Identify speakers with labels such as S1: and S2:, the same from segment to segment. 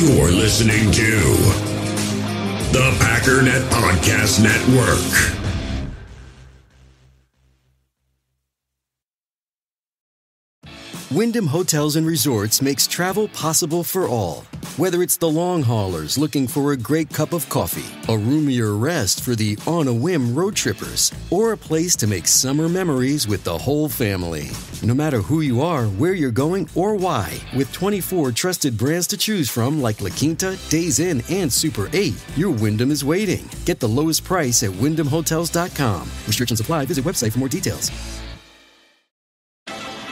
S1: You're listening to the Packernet Podcast Network.
S2: Wyndham Hotels and Resorts makes travel possible for all. Whether it's the long haulers looking for a great cup of coffee, a roomier rest for the on a whim road trippers, or a place to make summer memories with the whole family. No matter who you are, where you're going, or why, with 24 trusted brands to choose from like La Quinta, Days Inn, and Super 8, your Wyndham is waiting. Get the lowest price at wyndhamhotels.com. Restrictions apply. Visit website for more details.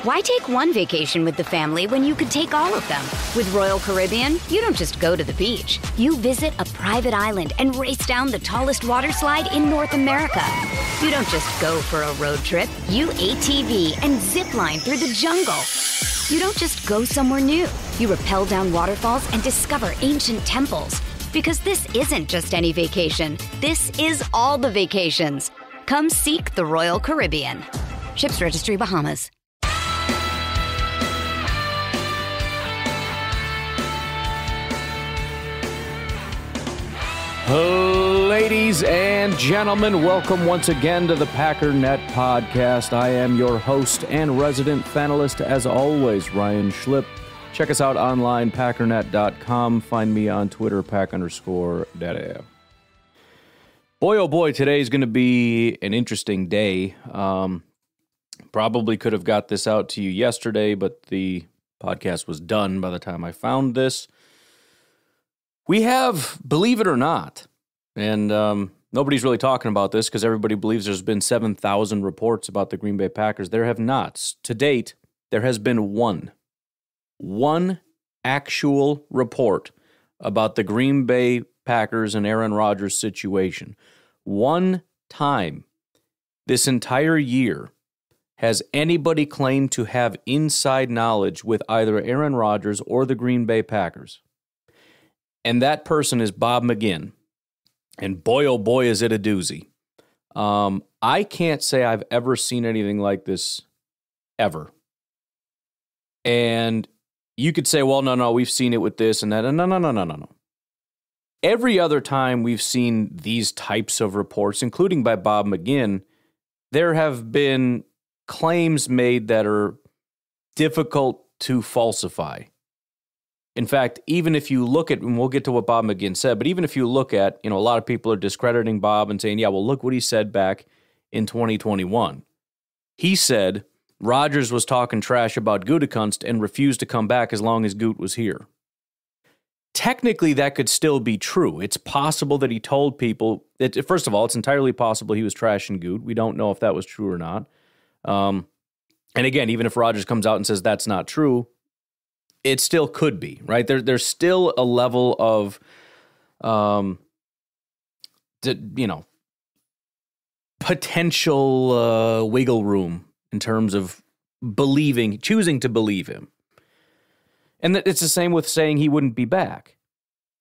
S3: Why take one vacation with the family when you could take all of them? With Royal Caribbean, you don't just go to the beach. You visit a private island and race down the tallest water slide in North America. You don't just go for a road trip. You ATV and zip line through the jungle. You don't just go somewhere new. You rappel down waterfalls and discover ancient temples. Because this isn't just any vacation. This is all the vacations. Come seek the Royal Caribbean. Ships Registry Bahamas.
S4: Ladies and gentlemen, welcome once again to the Packernet Podcast. I am your host and resident panelist, as always, Ryan Schlip. Check us out online, packernet.com. Find me on Twitter, pack underscore data. Boy, oh boy, today is going to be an interesting day. Um, probably could have got this out to you yesterday, but the podcast was done by the time I found this. We have, believe it or not, and um, nobody's really talking about this because everybody believes there's been 7,000 reports about the Green Bay Packers. There have not. To date, there has been one, one actual report about the Green Bay Packers and Aaron Rodgers situation. One time this entire year has anybody claimed to have inside knowledge with either Aaron Rodgers or the Green Bay Packers and that person is Bob McGinn. And boy, oh boy, is it a doozy. Um, I can't say I've ever seen anything like this ever. And you could say, well, no, no, we've seen it with this and that. No, no, no, no, no, no. Every other time we've seen these types of reports, including by Bob McGinn, there have been claims made that are difficult to falsify. In fact, even if you look at, and we'll get to what Bob McGinn said, but even if you look at, you know, a lot of people are discrediting Bob and saying, yeah, well, look what he said back in 2021. He said Rodgers was talking trash about Gutekunst and refused to come back as long as Goot was here. Technically, that could still be true. It's possible that he told people that, first of all, it's entirely possible he was trashing Goot. We don't know if that was true or not. Um, and again, even if Rodgers comes out and says that's not true, it still could be right there. There's still a level of, um, you know, potential uh, wiggle room in terms of believing, choosing to believe him. And it's the same with saying he wouldn't be back.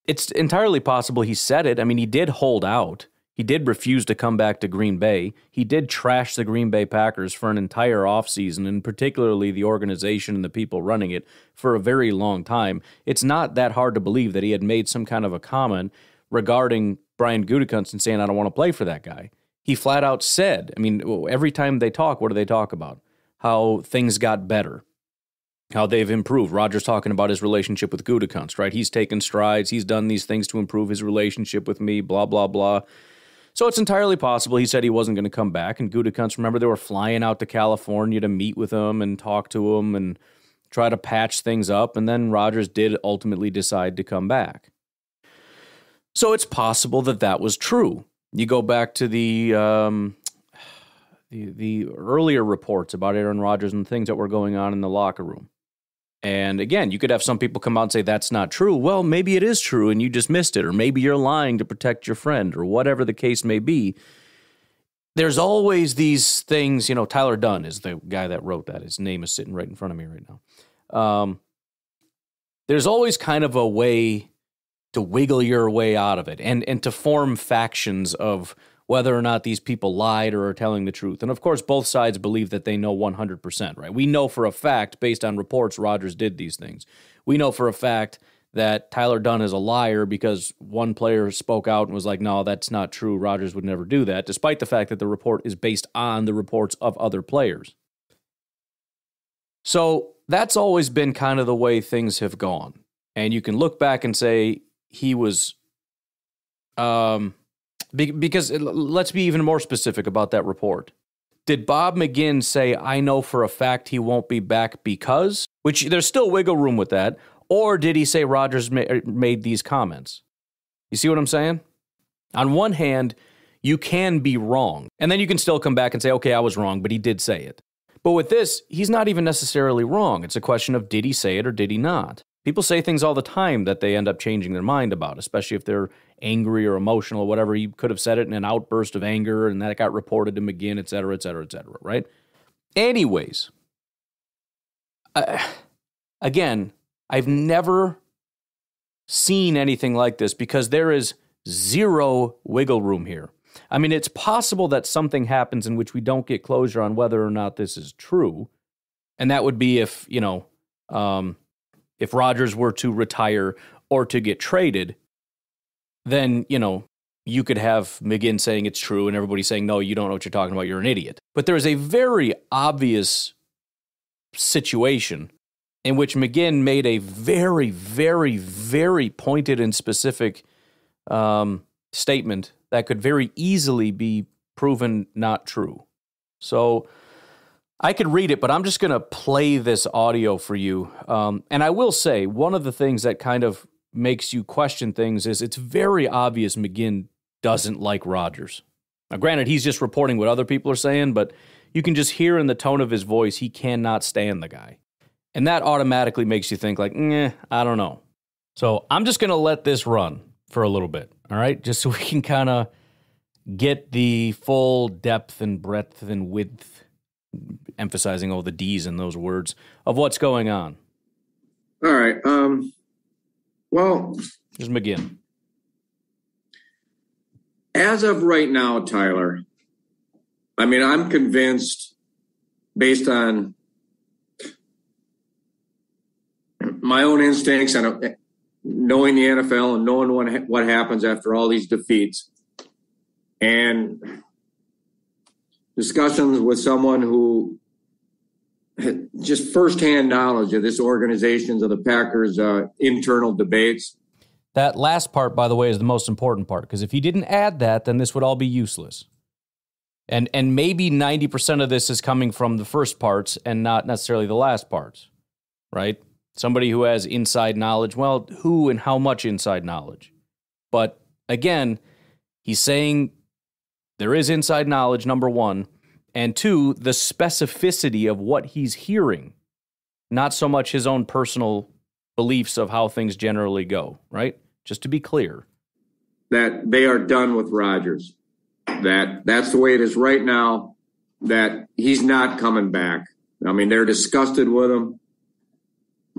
S4: It's entirely possible he said it. I mean, he did hold out. He did refuse to come back to Green Bay. He did trash the Green Bay Packers for an entire offseason, and particularly the organization and the people running it for a very long time. It's not that hard to believe that he had made some kind of a comment regarding Brian Gutekunst and saying, I don't want to play for that guy. He flat out said, I mean, every time they talk, what do they talk about? How things got better, how they've improved. Rodgers talking about his relationship with Gutekunst, right? He's taken strides. He's done these things to improve his relationship with me, blah, blah, blah. So it's entirely possible he said he wasn't going to come back. And Gutekunst, remember, they were flying out to California to meet with him and talk to him and try to patch things up. And then Rodgers did ultimately decide to come back. So it's possible that that was true. You go back to the um, the, the earlier reports about Aaron Rodgers and things that were going on in the locker room. And again, you could have some people come out and say that's not true. Well, maybe it is true and you just missed it, or maybe you're lying to protect your friend, or whatever the case may be. There's always these things, you know. Tyler Dunne is the guy that wrote that. His name is sitting right in front of me right now. Um, there's always kind of a way to wiggle your way out of it and, and to form factions of whether or not these people lied or are telling the truth. And of course, both sides believe that they know 100%, right? We know for a fact, based on reports, Rodgers did these things. We know for a fact that Tyler Dunne is a liar because one player spoke out and was like, no, that's not true. Rodgers would never do that, despite the fact that the report is based on the reports of other players. So that's always been kind of the way things have gone. And you can look back and say he was, um, because let's be even more specific about that report. Did Bob McGinn say, I know for a fact he won't be back because, which there's still wiggle room with that, or did he say Rodgers ma- er, made these comments? You see what I'm saying? On one hand, you can be wrong, and then you can still come back and say, okay, I was wrong, but he did say it. But with this, he's not even necessarily wrong. It's a question of did he say it or did he not? People say things all the time that they end up changing their mind about, especially if they're angry or emotional or whatever. He could have said it in an outburst of anger and that got reported to McGinn, et cetera, et cetera, et cetera, right? Anyways, uh, again, I've never seen anything like this because there is zero wiggle room here. I mean, it's possible that something happens in which we don't get closure on whether or not this is true. And that would be if, you know, um, if Rodgers were to retire or to get traded, then, you know, you could have McGinn saying it's true and everybody saying, no, you don't know what you're talking about. You're an idiot. But there is a very obvious situation in which McGinn made a very, very, very pointed and specific um, statement that could very easily be proven not true. So I could read it, but I'm just going to play this audio for you. Um, and I will say, one of the things that kind of makes you question things is it's very obvious McGinn doesn't like Rodgers. Now, granted, he's just reporting what other people are saying, but you can just hear in the tone of his voice he cannot stand the guy. And that automatically makes you think, like, eh, I don't know. So I'm just going to let this run for a little bit, all right? Just so we can kind of get the full depth and breadth and width, emphasizing all the D's in those words, of what's going on.
S5: All right. Um, well,
S4: here's McGinn.
S5: As of right now, Tyler, I mean, I'm convinced based on my own instincts and knowing the NFL and knowing what what happens after all these defeats, and discussions with someone who had just firsthand knowledge of this organization's of the Packers' uh, internal debates.
S4: That last part, by the way, is the most important part because if he didn't add that, then this would all be useless. And and maybe ninety percent of this is coming from the first parts and not necessarily the last parts, right? somebody who has inside knowledge. Well, who and how much inside knowledge? But again, he's saying there is inside knowledge, number one. And two, the specificity of what he's hearing, not so much his own personal beliefs of how things generally go, right? Just to be clear.
S5: That they are done with Rodgers. That that's the way it is right now. That he's not coming back. I mean, they're disgusted with him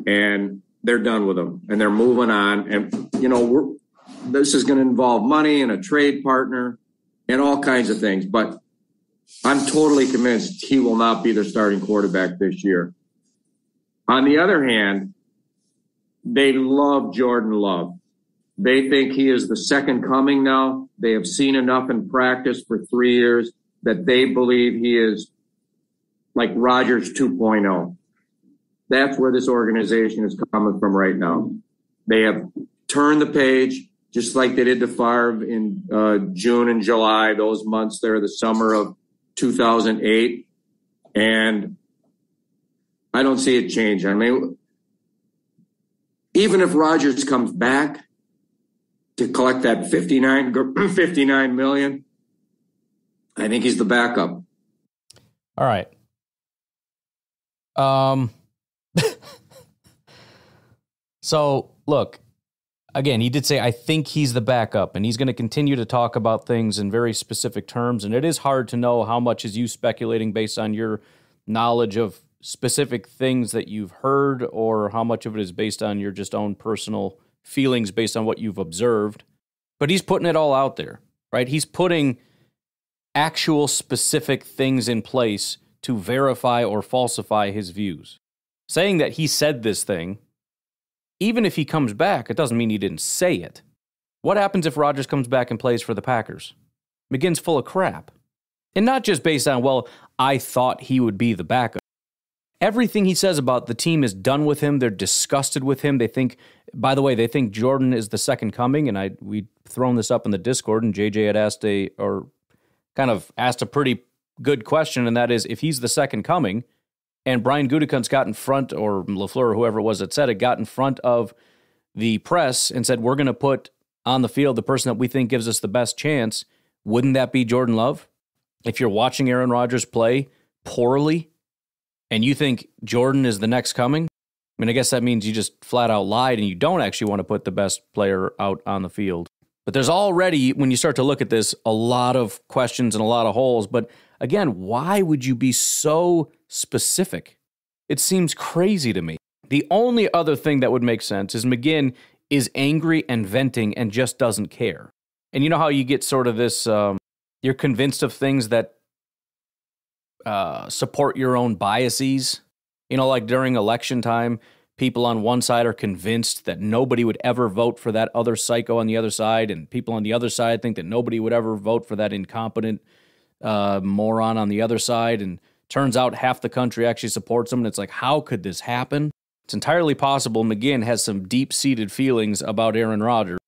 S5: and they're done with him, and they're moving on. And, you know, this is going to involve money and a trade partner and all kinds of things. But I'm totally convinced he will not be their starting quarterback this year. On the other hand, they love Jordan Love. They think he is the second coming now. They have seen enough in practice for three years that they believe he is like Rodgers 2.0. That's where this organization is coming from right now. They have turned the page, just like they did to Favre in uh, June and July, those months there, the summer of 2008. And I don't see it change. I mean, even if Rodgers comes back to collect that 59, 59 million, I think he's the backup.
S4: All right. Um, so, look, again, he did say, I think he's the backup, and he's going to continue to talk about things in very specific terms. And it is hard to know how much is you speculating based on your knowledge of specific things that you've heard, or how much of it is based on your just own personal feelings based on what you've observed. But he's putting it all out there, right? He's putting actual specific things in place to verify or falsify his views saying that he said this thing even if he comes back, it doesn't mean he didn't say it. What happens if Rodgers comes back and plays for the Packers? McGinn's full of crap. And not just based on, well, I thought he would be the backup. Everything he says about the team is done with him. They're disgusted with him. They think, by the way, they think Jordan is the second coming. And I we thrown this up in the Discord, and JJ had asked a or kind of asked a pretty good question, and that is if he's the second coming, and Brian Gutekunst got in front, or LaFleur, or whoever it was that said it, got in front of the press and said, "We're going to put on the field the person that we think gives us the best chance." Wouldn't that be Jordan Love? If you're watching Aaron Rodgers play poorly, and you think Jordan is the next coming, I mean, I guess that means you just flat out lied and you don't actually want to put the best player out on the field. But there's already, when you start to look at this, a lot of questions and a lot of holes. But again, why would you be so specific? It seems crazy to me. The only other thing that would make sense is McGinn is angry and venting and just doesn't care. And you know how you get sort of this, um, you're convinced of things that uh, support your own biases. You know, like during election time, people on one side are convinced that nobody would ever vote for that other psycho on the other side, and people on the other side think that nobody would ever vote for that incompetent uh, moron on the other side. And turns out half the country actually supports him, And it's like, how could this happen? It's entirely possible McGinn has some deep seated feelings about Aaron Rodgers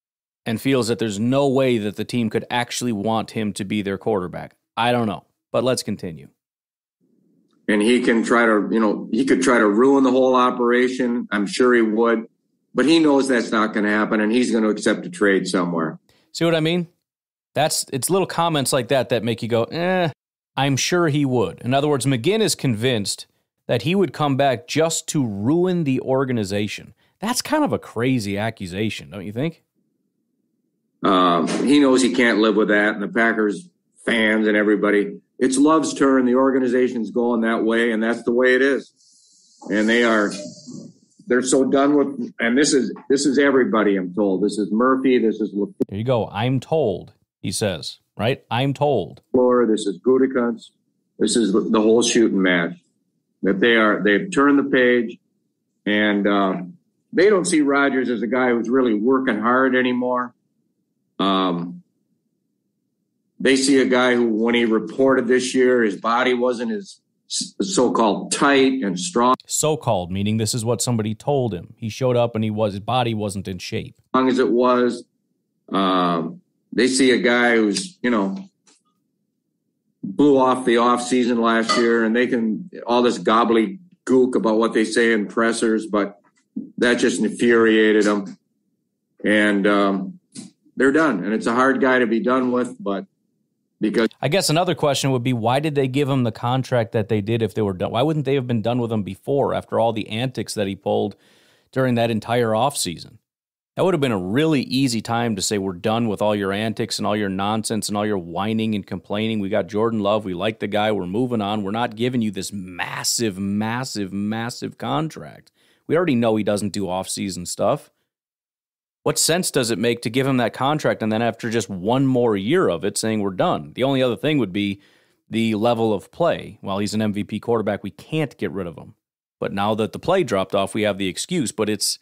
S4: and feels that there's no way that the team could actually want him to be their quarterback. I don't know, but let's continue.
S5: And he can try to, you know, he could try to ruin the whole operation. I'm sure he would, but he knows that's not going to happen and he's going to accept a trade somewhere.
S4: See what I mean? That's it's little comments like that that make you go, eh, I'm sure he would. In other words, McGinn is convinced that he would come back just to ruin the organization. That's kind of a crazy accusation, don't you think?
S5: Um, he knows he can't live with that, and the Packers fans and everybody. It's Love's turn. The organization's going that way, and that's the way it is. And they are they're so done with. And this is this is everybody. I'm told. This is Murphy. This is
S4: there. You go. I'm told. He says, right? I'm told.
S5: LaFleur. This is Gutekunst. This is the whole shooting match. That they are. They've turned the page, and um, they don't see Rodgers as a guy who's really working hard anymore. Um, they see a guy who, when he reported this year, his body wasn't as so-called tight and strong.
S4: So-called, meaning this is what somebody told him. He showed up and he was his body wasn't in shape.
S5: As long as it was, um, they see a guy who's you know blew off the off season last year, and they can all this gobbledygook about what they say in pressers, but that just infuriated them. And um, they're done. And it's a hard guy to be done with, but because
S4: I guess another question would be why did they give him the contract that they did if they were done? Why wouldn't they have been done with him before after all the antics that he pulled during that entire offseason? That would have been a really easy time to say we're done with all your antics and all your nonsense and all your whining and complaining. We got Jordan Love. We like the guy. We're moving on. We're not giving you this massive, massive, massive contract. We already know he doesn't do off-season stuff. What sense does it make to give him that contract and then after just one more year of it saying we're done? The only other thing would be the level of play. While he's an MVP quarterback, we can't get rid of him. But now that the play dropped off, we have the excuse, but it's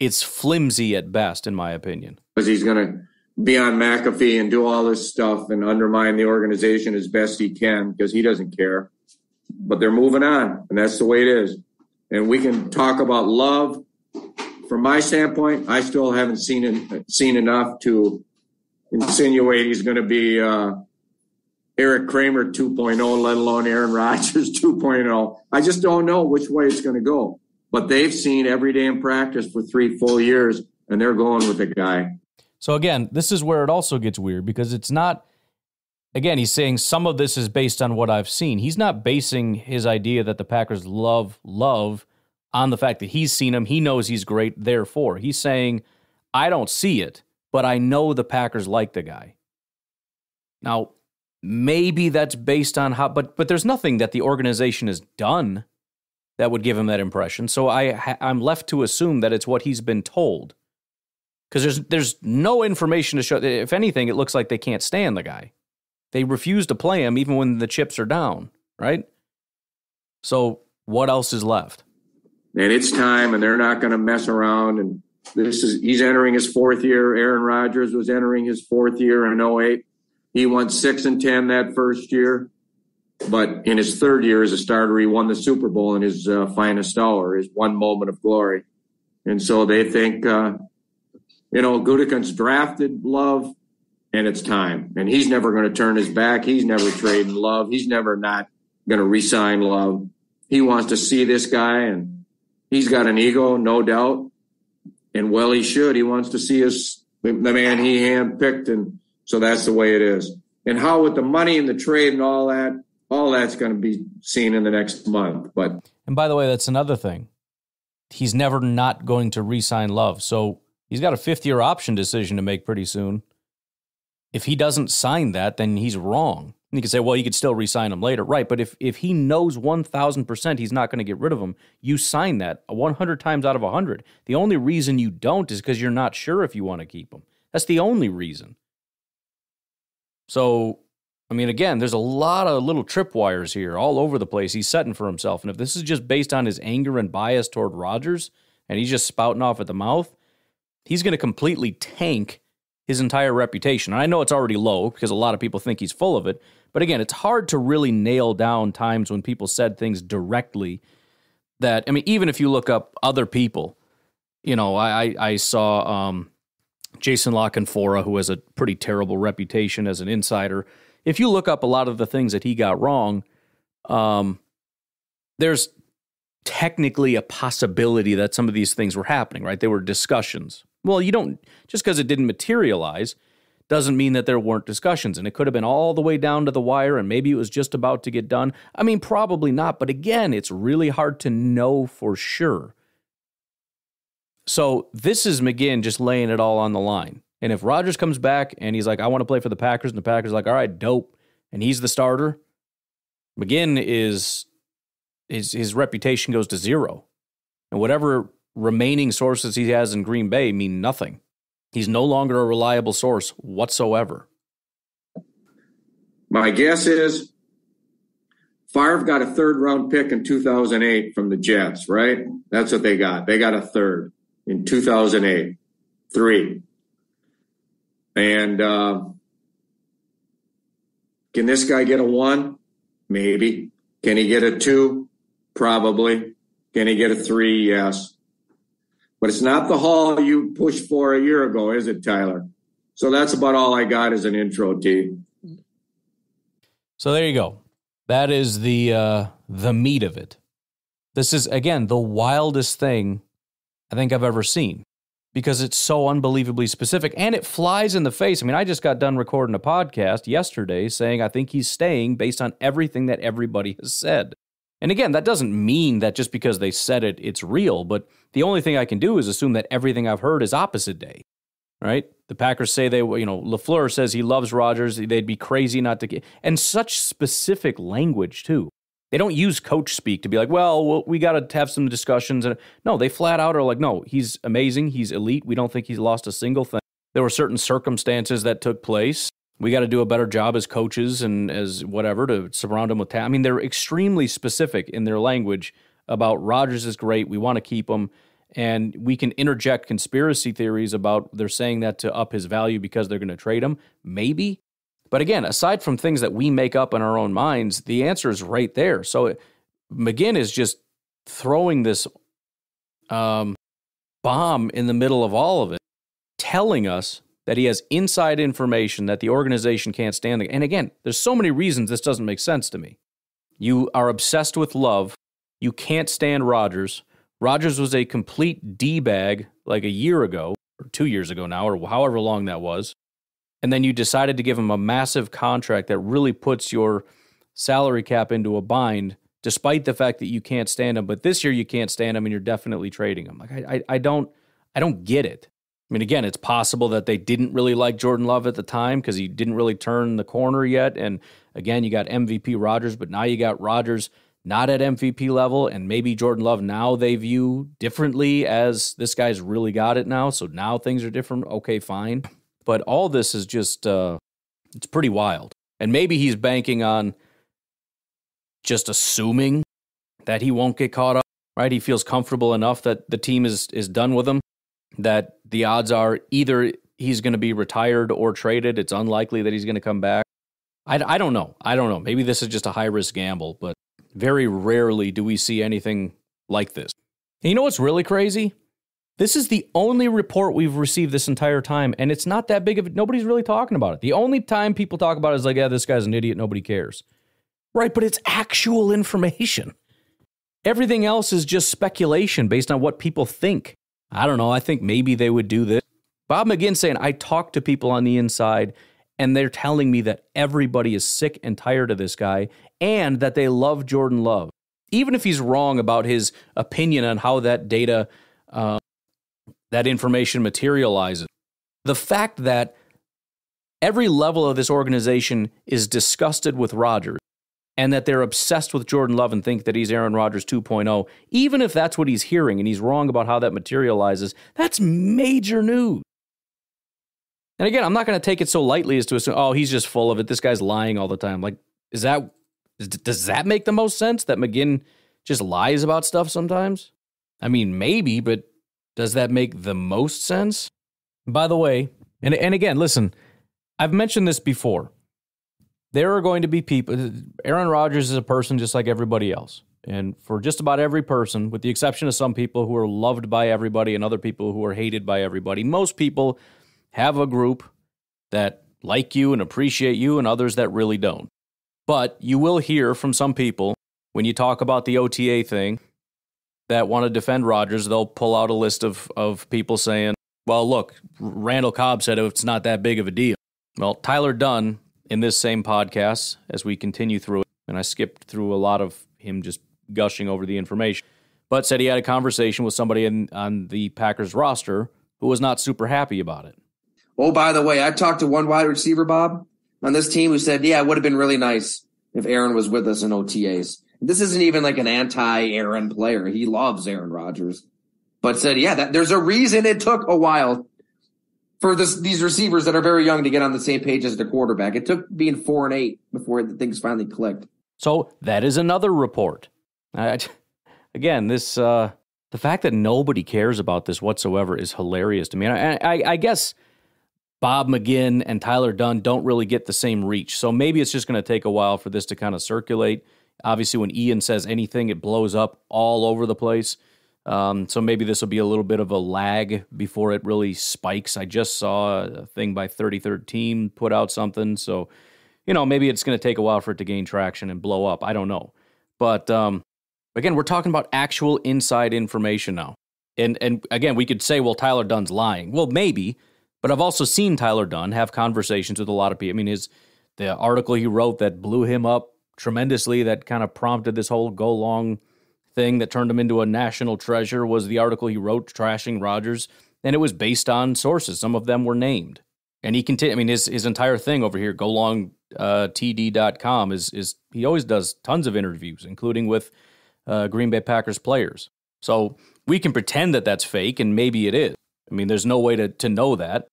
S4: it's flimsy at best in my opinion.
S5: Because he's going to be on McAfee and do all this stuff and undermine the organization as best he can because he doesn't care. But they're moving on, and that's the way it is. And we can talk about love from my standpoint, I still haven't seen seen enough to insinuate he's going to be uh, Erik Kramer 2.0, let alone Aaron Rodgers 2.0. I just don't know which way it's going to go. But they've seen every day in practice for three full years, and they're going with the guy.
S4: So again, this is where it also gets weird because it's not. Again, he's saying some of this is based on what I've seen. He's not basing his idea that the Packers love love on the fact that he's seen him. He knows he's great. Therefore, he's saying, I don't see it, but I know the Packers like the guy. Now, maybe that's based on how, but but there's nothing that the organization has done that would give him that impression. So I I'm left to assume that it's what he's been told. Because there's there's no information to show. If anything, it looks like they can't stand the guy. They refuse to play him even when the chips are down, right? So what else is left?
S5: and it's time, and they're not going to mess around. And this is he's entering his fourth year. Aaron Rodgers was entering his fourth year in 08. He won six and ten that first year, but in his third year as a starter, he won the Super Bowl in his uh, finest hour, his one moment of glory. And so they think, uh, you know, Gutekunst's drafted Love, and it's time. And he's never going to turn his back. He's never trading Love. He's never not going to resign Love. He wants to see this guy, and he's got an ego, no doubt. And well, he should. He wants to see us the man he handpicked, and so that's the way it is. And how with the money and the trade and all that, all that's going to be seen in the next month. But
S4: and by the way, that's another thing. He's never not going to re-sign Love, so he's got a fifth-year option decision to make pretty soon. If he doesn't sign that, then he's wrong. And you could say, well, you could still re-sign him later, right? But if if he knows one thousand percent he's not going to get rid of him, you sign that one hundred times out of hundred. The only reason you don't is because you're not sure if you want to keep him. That's the only reason. So, I mean, again, there's a lot of little tripwires here all over the place he's setting for himself. And if this is just based on his anger and bias toward Rodgers, and he's just spouting off at the mouth, he's going to completely tank his entire reputation. And I know it's already low because a lot of people think he's full of it. But again, it's hard to really nail down times when people said things directly that, I mean, even if you look up other people, you know, I, I saw um, Jason La Canfora, who has a pretty terrible reputation as an insider. If you look up a lot of the things that he got wrong, um, there's technically a possibility that some of these things were happening, right? They were discussions. Well, you don't, just because it didn't materialize, doesn't mean that there weren't discussions. And it could have been all the way down to the wire, and maybe it was just about to get done. I mean, probably not. But again, it's really hard to know for sure. So this is McGinn just laying it all on the line. And if Rodgers comes back and he's like, I want to play for the Packers, and the Packers are like, all right, dope, and he's the starter, McGinn is his his reputation goes to zero. And whatever remaining sources he has in Green Bay mean nothing. He's no longer a reliable source whatsoever.
S5: My guess is Favre got a third round pick in 2008 from the Jets, right? That's what they got. They got a third in 2008. Three. And uh, can this guy get a one? Maybe. Can he get a two? Probably. Can he get a three? Yes. But it's not the haul you pushed for a year ago, is it, Tyler? So that's about all I got as an intro, T.
S4: So there you go. That is the uh, the meat of it. This is again the wildest thing I think I've ever seen because it's so unbelievably specific and it flies in the face. I mean, I just got done recording a podcast yesterday saying I think he's staying based on everything that everybody has said. And again, that doesn't mean that just because they said it, it's real, but the only thing I can do is assume that everything I've heard is opposite day, right? The Packers say they, you know, LaFleur says he loves Rodgers. They'd be crazy not to get, and such specific language too. They don't use coach speak to be like, well, we got to have some discussions. And no, they flat out are like, no, he's amazing. He's elite. We don't think he's lost a single thing. There were certain circumstances that took place. We got to do a better job as coaches and as whatever to surround him with talent. I mean, they're extremely specific in their language about Rodgers is great. We want to keep him. And we can interject conspiracy theories about they're saying that to up his value because they're going to trade him. Maybe. But again, aside from things that we make up in our own minds, the answer is right there. So McGinn is just throwing this um, bomb in the middle of all of it, telling us that he has inside information that the organization can't stand. And again, there's so many reasons this doesn't make sense to me. You are obsessed with love. You can't stand Rodgers. Rodgers was a complete D bag like a year ago, or two years ago now, or however long that was. And then you decided to give him a massive contract that really puts your salary cap into a bind, despite the fact that you can't stand him. But this year you can't stand him, and you're definitely trading him. Like I, I, I don't, I don't get it. I mean, again, it's possible that they didn't really like Jordan Love at the time because he didn't really turn the corner yet. And again, you got MVP Rodgers, but now you got Rodgers not at MVP level, and maybe Jordan Love now they view differently as this guy's really got it now. So now things are different. Okay, fine. But all this is just, uh, it's pretty wild. And maybe he's banking on just assuming that he won't get caught up. right? He feels comfortable enough that the team is is done with him. That the odds are either he's going to be retired or traded. It's unlikely that he's going to come back. I, I don't know. I don't know. Maybe this is just a high risk gamble, but very rarely do we see anything like this. And you know what's really crazy? This is the only report we've received this entire time, and it's not that big of. Nobody's really talking about it. The only time people talk about it is like, yeah, this guy's an idiot. Nobody cares. Right, but it's actual information. Everything else is just speculation based on what people think. I don't know. I think maybe they would do this. Bob McGinn saying, I talked to people on the inside, and they're telling me that everybody is sick and tired of this guy and that they love Jordan Love. Even if he's wrong about his opinion on how that data uh, that information materializes. The fact that every level of this organization is disgusted with Rodgers and that they're obsessed with Jordan Love and think that he's Aaron Rodgers 2.0, even if that's what he's hearing and he's wrong about how that materializes, that's major news. And again, I'm not going to take it so lightly as to assume, oh, he's just full of it. This guy's lying all the time. Like, is that, does that make the most sense that McGinn just lies about stuff sometimes? I mean, maybe, but does that make the most sense? By the way, and, and again, listen, I've mentioned this before. There are going to be people, Aaron Rodgers is a person just like everybody else. And for just about every person, with the exception of some people who are loved by everybody and other people who are hated by everybody, most people have a group that like you and appreciate you and others that really don't. But you will hear from some people when you talk about the OTA thing that want to defend Rodgers, they'll pull out a list of, of people saying, well, look, Randall Cobb said it's not that big of a deal. Well, Tyler Dunne in this same podcast, as we continue through it, and I skipped through a lot of him just gushing over the information, but said he had a conversation with somebody in, on the Packers roster who was not super happy about it.
S6: Oh, by the way, I talked to one wide receiver, Bob, on this team who said, yeah, it would have been really nice if Aaron was with us in OTAs. This isn't even like an anti-Aaron player. He loves Aaron Rodgers, but said, yeah, that, there's a reason it took a while for this, these receivers that are very young to get on the same page as the quarterback. It took being four and eight before things finally clicked.
S4: So that is another report. Again, this uh, the fact that nobody cares about this whatsoever is hilarious to me. I, I, I guess Bob McGinn and Tyler Dunne don't really get the same reach. So maybe it's just going to take a while for this to kind of circulate. Obviously, when Ian says anything, it blows up all over the place. Um, so maybe this will be a little bit of a lag before it really spikes. I just saw a thing by 33rd Team put out something. So, you know, maybe it's going to take a while for it to gain traction and blow up. I don't know. But um, again, we're talking about actual inside information now. And, and again, we could say, well, Tyler Dunne's lying. Well, maybe. But I've also seen Tyler Dunne have conversations with a lot of people. I mean, his the article he wrote that blew him up tremendously that kind of prompted this whole go long thing that turned him into a national treasure was the article he wrote trashing Rodgers, and it was based on sources. Some of them were named, and he continued. I mean, his his entire thing over here, golongtd.com, uh, is is he always does tons of interviews, including with uh, Green Bay Packers players. So we can pretend that that's fake, and maybe it is. I mean, there's no way to to know that.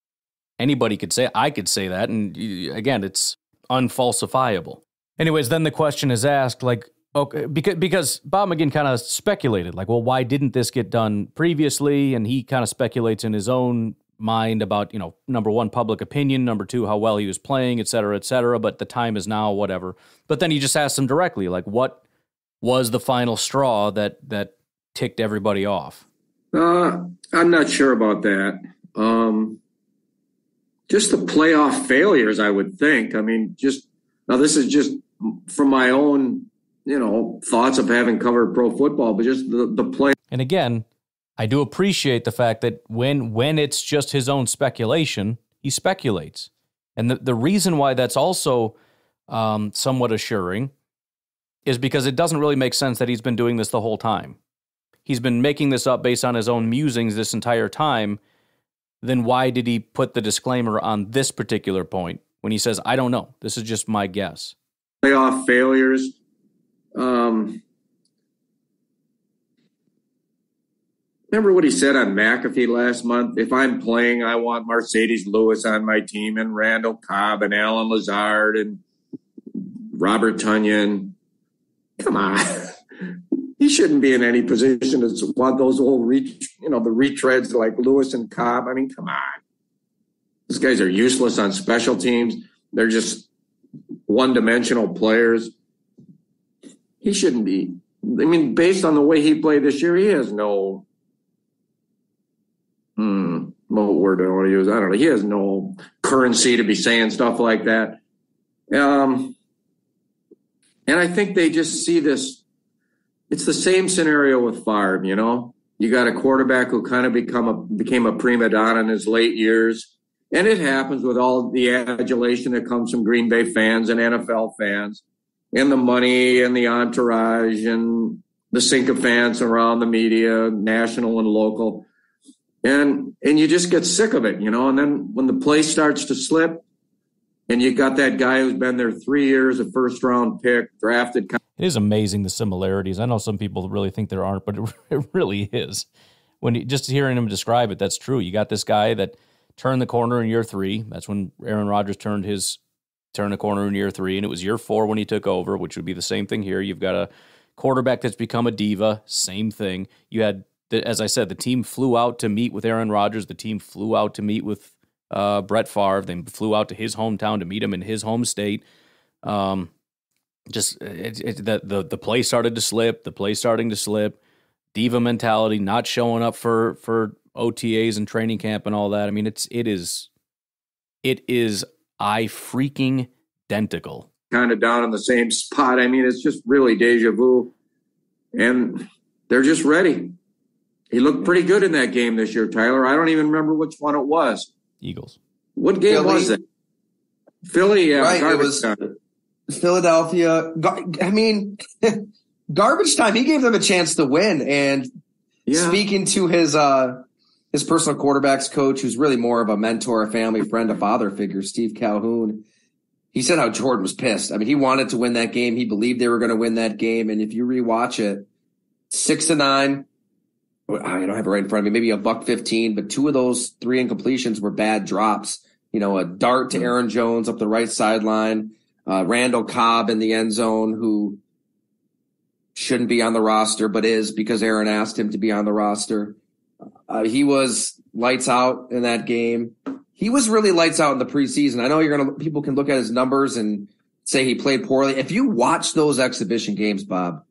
S4: Anybody could say I could say that, and again, it's unfalsifiable. Anyways, then the question is asked, like, okay, because because Bob McGinn kind of speculated, like, well, why didn't this get done previously? And he kind of speculates in his own mind about, you know, number one, public opinion, number two, how well he was playing, et cetera, et cetera. But the time is now, whatever. But then he just asked him directly, like, what was the final straw that that ticked everybody off?
S5: Uh, I'm not sure about that. Um, just the playoff failures, I would think. I mean, just now this is just from my own, you know, thoughts of having covered pro football, but just the, the play.
S4: And again, I do appreciate the fact that when when it's just his own speculation, he speculates. And the, the reason why that's also um, somewhat assuring is because it doesn't really make sense that he's been doing this the whole time. He's been making this up based on his own musings this entire time. Then why did he put the disclaimer on this particular point when he says, I don't know? This is just my guess
S5: playoff failures. Um, remember what he said on McAfee last month? If I'm playing, I want Marcedes Lewis on my team and Randall Cobb and Allen Lazard and Robert Tonyan. Come on. he shouldn't be in any position to want those old, re, you know, the retreads like Lewis and Cobb. I mean, come on. These guys are useless on special teams. They're just one dimensional players. He shouldn't be. I mean, based on the way he played this year, he has no. Hmm, what word I want to use? I don't know. He has no currency to be saying stuff like that. Um, and I think they just see this. It's the same scenario with Favre, you know. You got a quarterback who kind of become a became a prima donna in his late years, and it happens with all the adulation that comes from Green Bay fans and NFL fans, and the money and the entourage and the sycophants around the media, national and local, and and you just get sick of it, you know. And then when the play starts to slip, and you got that guy who's been there three years, a first round pick, drafted.
S4: It is amazing the similarities. I know some people really think there aren't, but it, really is. When you, just hearing him describe it, that's true. You got this guy that turned the corner in year three. That's when Aaron Rodgers turned his turn the corner in year three, and it was year four when he took over, which would be the same thing here. You've got a quarterback that's become a diva. Same thing. You had, as I said, the team flew out to meet with Aaron Rodgers. The team flew out to meet with uh, Brett Favre. They flew out to his hometown to meet him in his home state. Um, just it, it, the, the the play started to slip. The play starting to slip. Diva mentality, not showing up for for OTAs and training camp and all that. I mean, it's it is it is I freaking identical.
S5: Kind of down in the same spot. I mean, it's just really deja vu, and they're just ready. He looked pretty good in that game this year, Tyler. I don't even remember which one it was.
S4: Eagles.
S5: What game Philly. was it? Philly, yeah.
S6: Right, it was time. Philadelphia. I mean, garbage time. He gave them a chance to win. And yeah. speaking to his uh, his personal quarterbacks coach, who's really more of a mentor, a family friend, a father figure, Steve Calhoun. He said how Jordan was pissed. I mean, he wanted to win that game. He believed they were going to win that game. And if you rewatch it, six to nine, I don't have it right in front of me, maybe a buck 15, but two of those three incompletions were bad drops. You know, a dart to hmm. Aaron Jones up the right sideline, uh, Randall Cobb in the end zone, who shouldn't be on the roster, but is because Aaron asked him to be on the roster. Uh, he was lights out in that game. He was really lights out in the preseason. I know you're to, people can look at his numbers and say he played poorly. If you watch those exhibition games, Bob,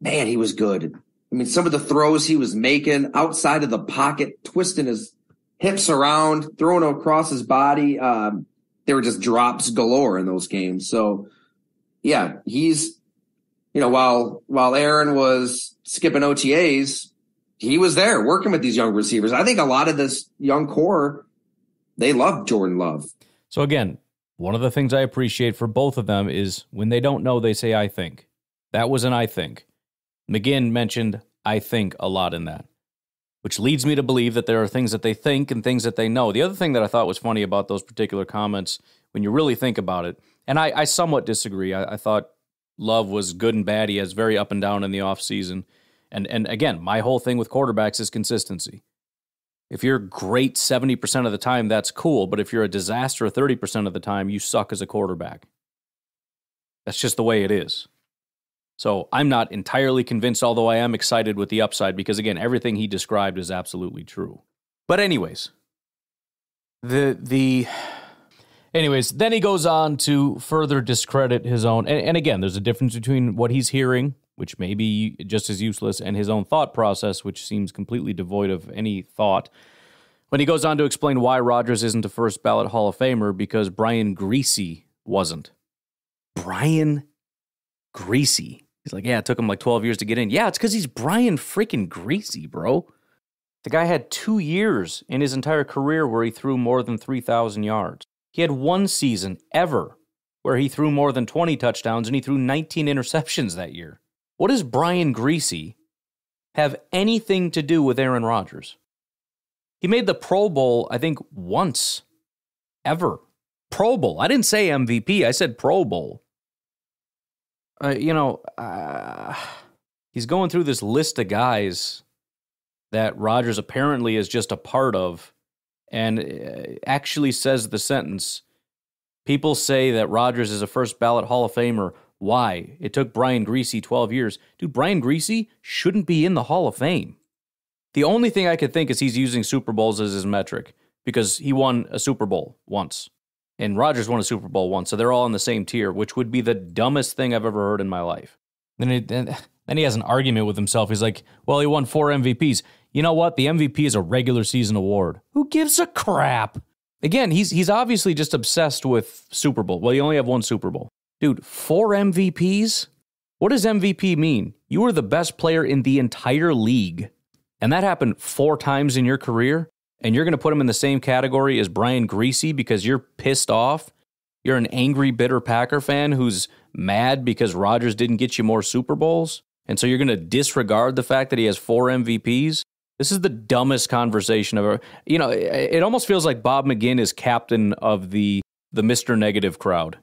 S6: man, he was good. I mean, some of the throws he was making outside of the pocket, twisting his hips around, throwing across his body. Um, they were just drops galore in those games. So, yeah, he's, you know, while while Aaron was skipping OTAs, he was there working with these young receivers. I think a lot of this young core, they love Jordan Love.
S4: So again, one of the things I appreciate for both of them is when they don't know, they say, I think. That was an I think. McGinn mentioned, I think, a lot in that, which leads me to believe that there are things that they think and things that they know. The other thing that I thought was funny about those particular comments, when you really think about it, and I, I somewhat disagree. I, I, thought Love was good and bad. He has very up and down in the offseason. And, and again, my whole thing with quarterbacks is consistency. If you're great 70% of the time, that's cool. But if you're a disaster 30% of the time, you suck as a quarterback. That's just the way it is. So I'm not entirely convinced, although I am excited with the upside because, again, everything he described is absolutely true. But, anyways, the, the, anyways, then he goes on to further discredit his own. And, and again, there's a difference between what he's hearing, which may be just as useless, and his own thought process, which seems completely devoid of any thought. When he goes on to explain why Rodgers isn't a first ballot Hall of Famer because Brian Griese wasn't. Brian Griese. He's like, yeah, it took him like 12 years to get in. Yeah, it's because he's Brian freaking Griese, bro. The guy had two years in his entire career where he threw more than 3,000 yards. He had one season ever where he threw more than 20 touchdowns and he threw 19 interceptions that year. What does Brian Griese have anything to do with Aaron Rodgers? He made the Pro Bowl, I think, once, ever. Pro Bowl. I didn't say MVP, I said Pro Bowl uh, you know, uh, he's going through this list of guys that Rodgers apparently is just a part of, and uh, actually says the sentence. People say that Rodgers is a first ballot Hall of Famer. Why it took Brian Griese 12 years. Dude, Brian Griese shouldn't be in the Hall of Fame. The only thing I could think is he's using Super Bowls as his metric because he won a Super Bowl once. And Rodgers won a Super Bowl once, so they're all in the same tier, which would be the dumbest thing I've ever heard in my life. Then, it, then, then he has an argument with himself. He's like, well, he won four MVPs. You know what? The MVP is a regular season award. Who gives a crap? Again, he's he's obviously just obsessed with Super Bowl. Well, you only have one Super Bowl. Dude, four MVPs? What does MVP mean? You were the best player in the entire league. And that happened four times in your career and you're going to put him in the same category as Brian Griese because you're pissed off. You're an angry, bitter Packer fan who's mad because Rodgers didn't get you more Super Bowls. And so you're going to disregard the fact that he has four MVPs. This is the dumbest conversation ever. You know, it almost feels like Bob McGinn is captain of the the Mr. Negative crowd.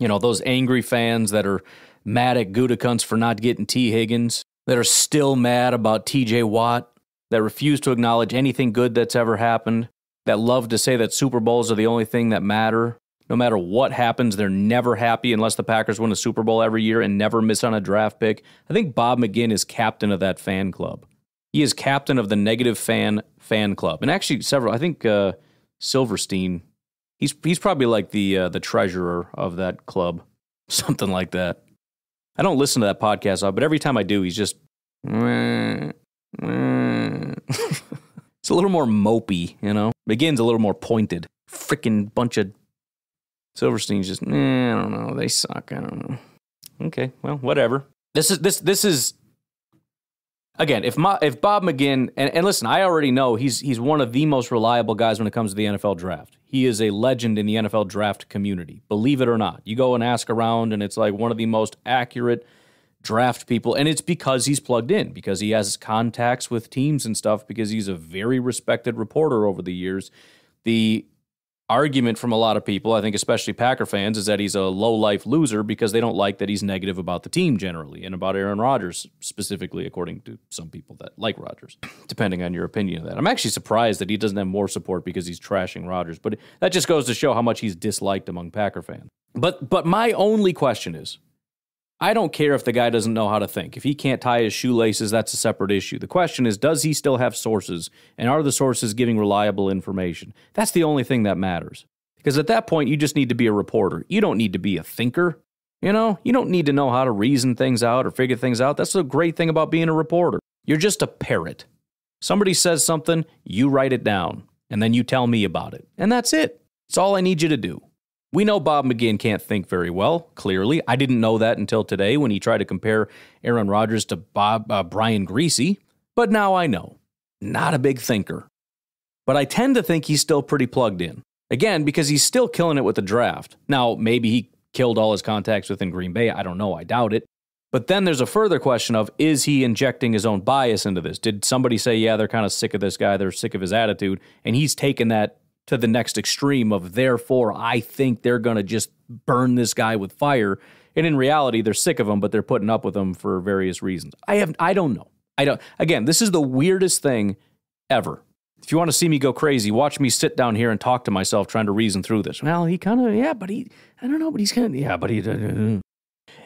S4: You know, those angry fans that are mad at Gutekunst for not getting Tee Higgins, that are still mad about TJ Watt, that refuse to acknowledge anything good that's ever happened, that love to say that Super Bowls are the only thing that matter. No matter what happens, they're never happy unless the Packers win a Super Bowl every year and never miss on a draft pick. I think Bob McGinn is captain of that fan club. He is captain of the negative fan fan club, and actually several. I think uh, Silverstein. He's he's probably like the uh, the treasurer of that club, something like that. I don't listen to that podcast, but every time I do, he's just. it's a little more mopey, you know. McGinn's a little more pointed. Freaking bunch of Silverstein's just, I don't know. They suck. I don't know. Okay, well, whatever. This is this this is again. If my, if Bob McGinn and, and listen, I already know he's he's one of the most reliable guys when it comes to the NFL draft. He is a legend in the NFL draft community. Believe it or not, you go and ask around, and it's like one of the most accurate draft people. And it's because he's plugged in, because he has contacts with teams and stuff, because he's a very respected reporter over the years. The argument from a lot of people, I think especially Packer fans, is that he's a low life loser because they don't like that he's negative about the team generally and about Aaron Rodgers specifically, according to some people that like Rodgers, depending on your opinion of that. I'm actually surprised that he doesn't have more support because he's trashing Rodgers, but that just goes to show how much he's disliked among Packer fans. But but my only question is I don't care if the guy doesn't know how to think. If he can't tie his shoelaces, that's a separate issue. The question is, does he still have sources? And are the sources giving reliable information? That's the only thing that matters. Because at that point, you just need to be a reporter. You don't need to be a thinker. You know, you don't need to know how to reason things out or figure things out. That's the great thing about being a reporter. You're just a parrot. Somebody says something, you write it down, and then you tell me about it. And that's it. It's all I need you to do. We know Bob McGinn can't think very well, clearly. I didn't know that until today when he tried to compare Aaron Rodgers to Bob uh, Brian Griese, but now I know. Not a big thinker. But I tend to think he's still pretty plugged in. Again, because he's still killing it with the draft. Now, maybe he killed all his contacts within Green Bay. I don't know. I doubt it. But then there's a further question of is he injecting his own bias into this? Did somebody say, yeah, they're kind of sick of this guy, they're sick of his attitude, and he's taken that to the next extreme of therefore I think they're going to just burn this guy with fire. And in reality, they're sick of him, but they're putting up with him for various reasons. I have I don't know. I don't again, this is the weirdest thing ever. If you want to see me go crazy, watch me sit down here and talk to myself trying to reason through this. Well, he kind of, yeah, but he, I don't know, but he's kind of, yeah, but he, uh,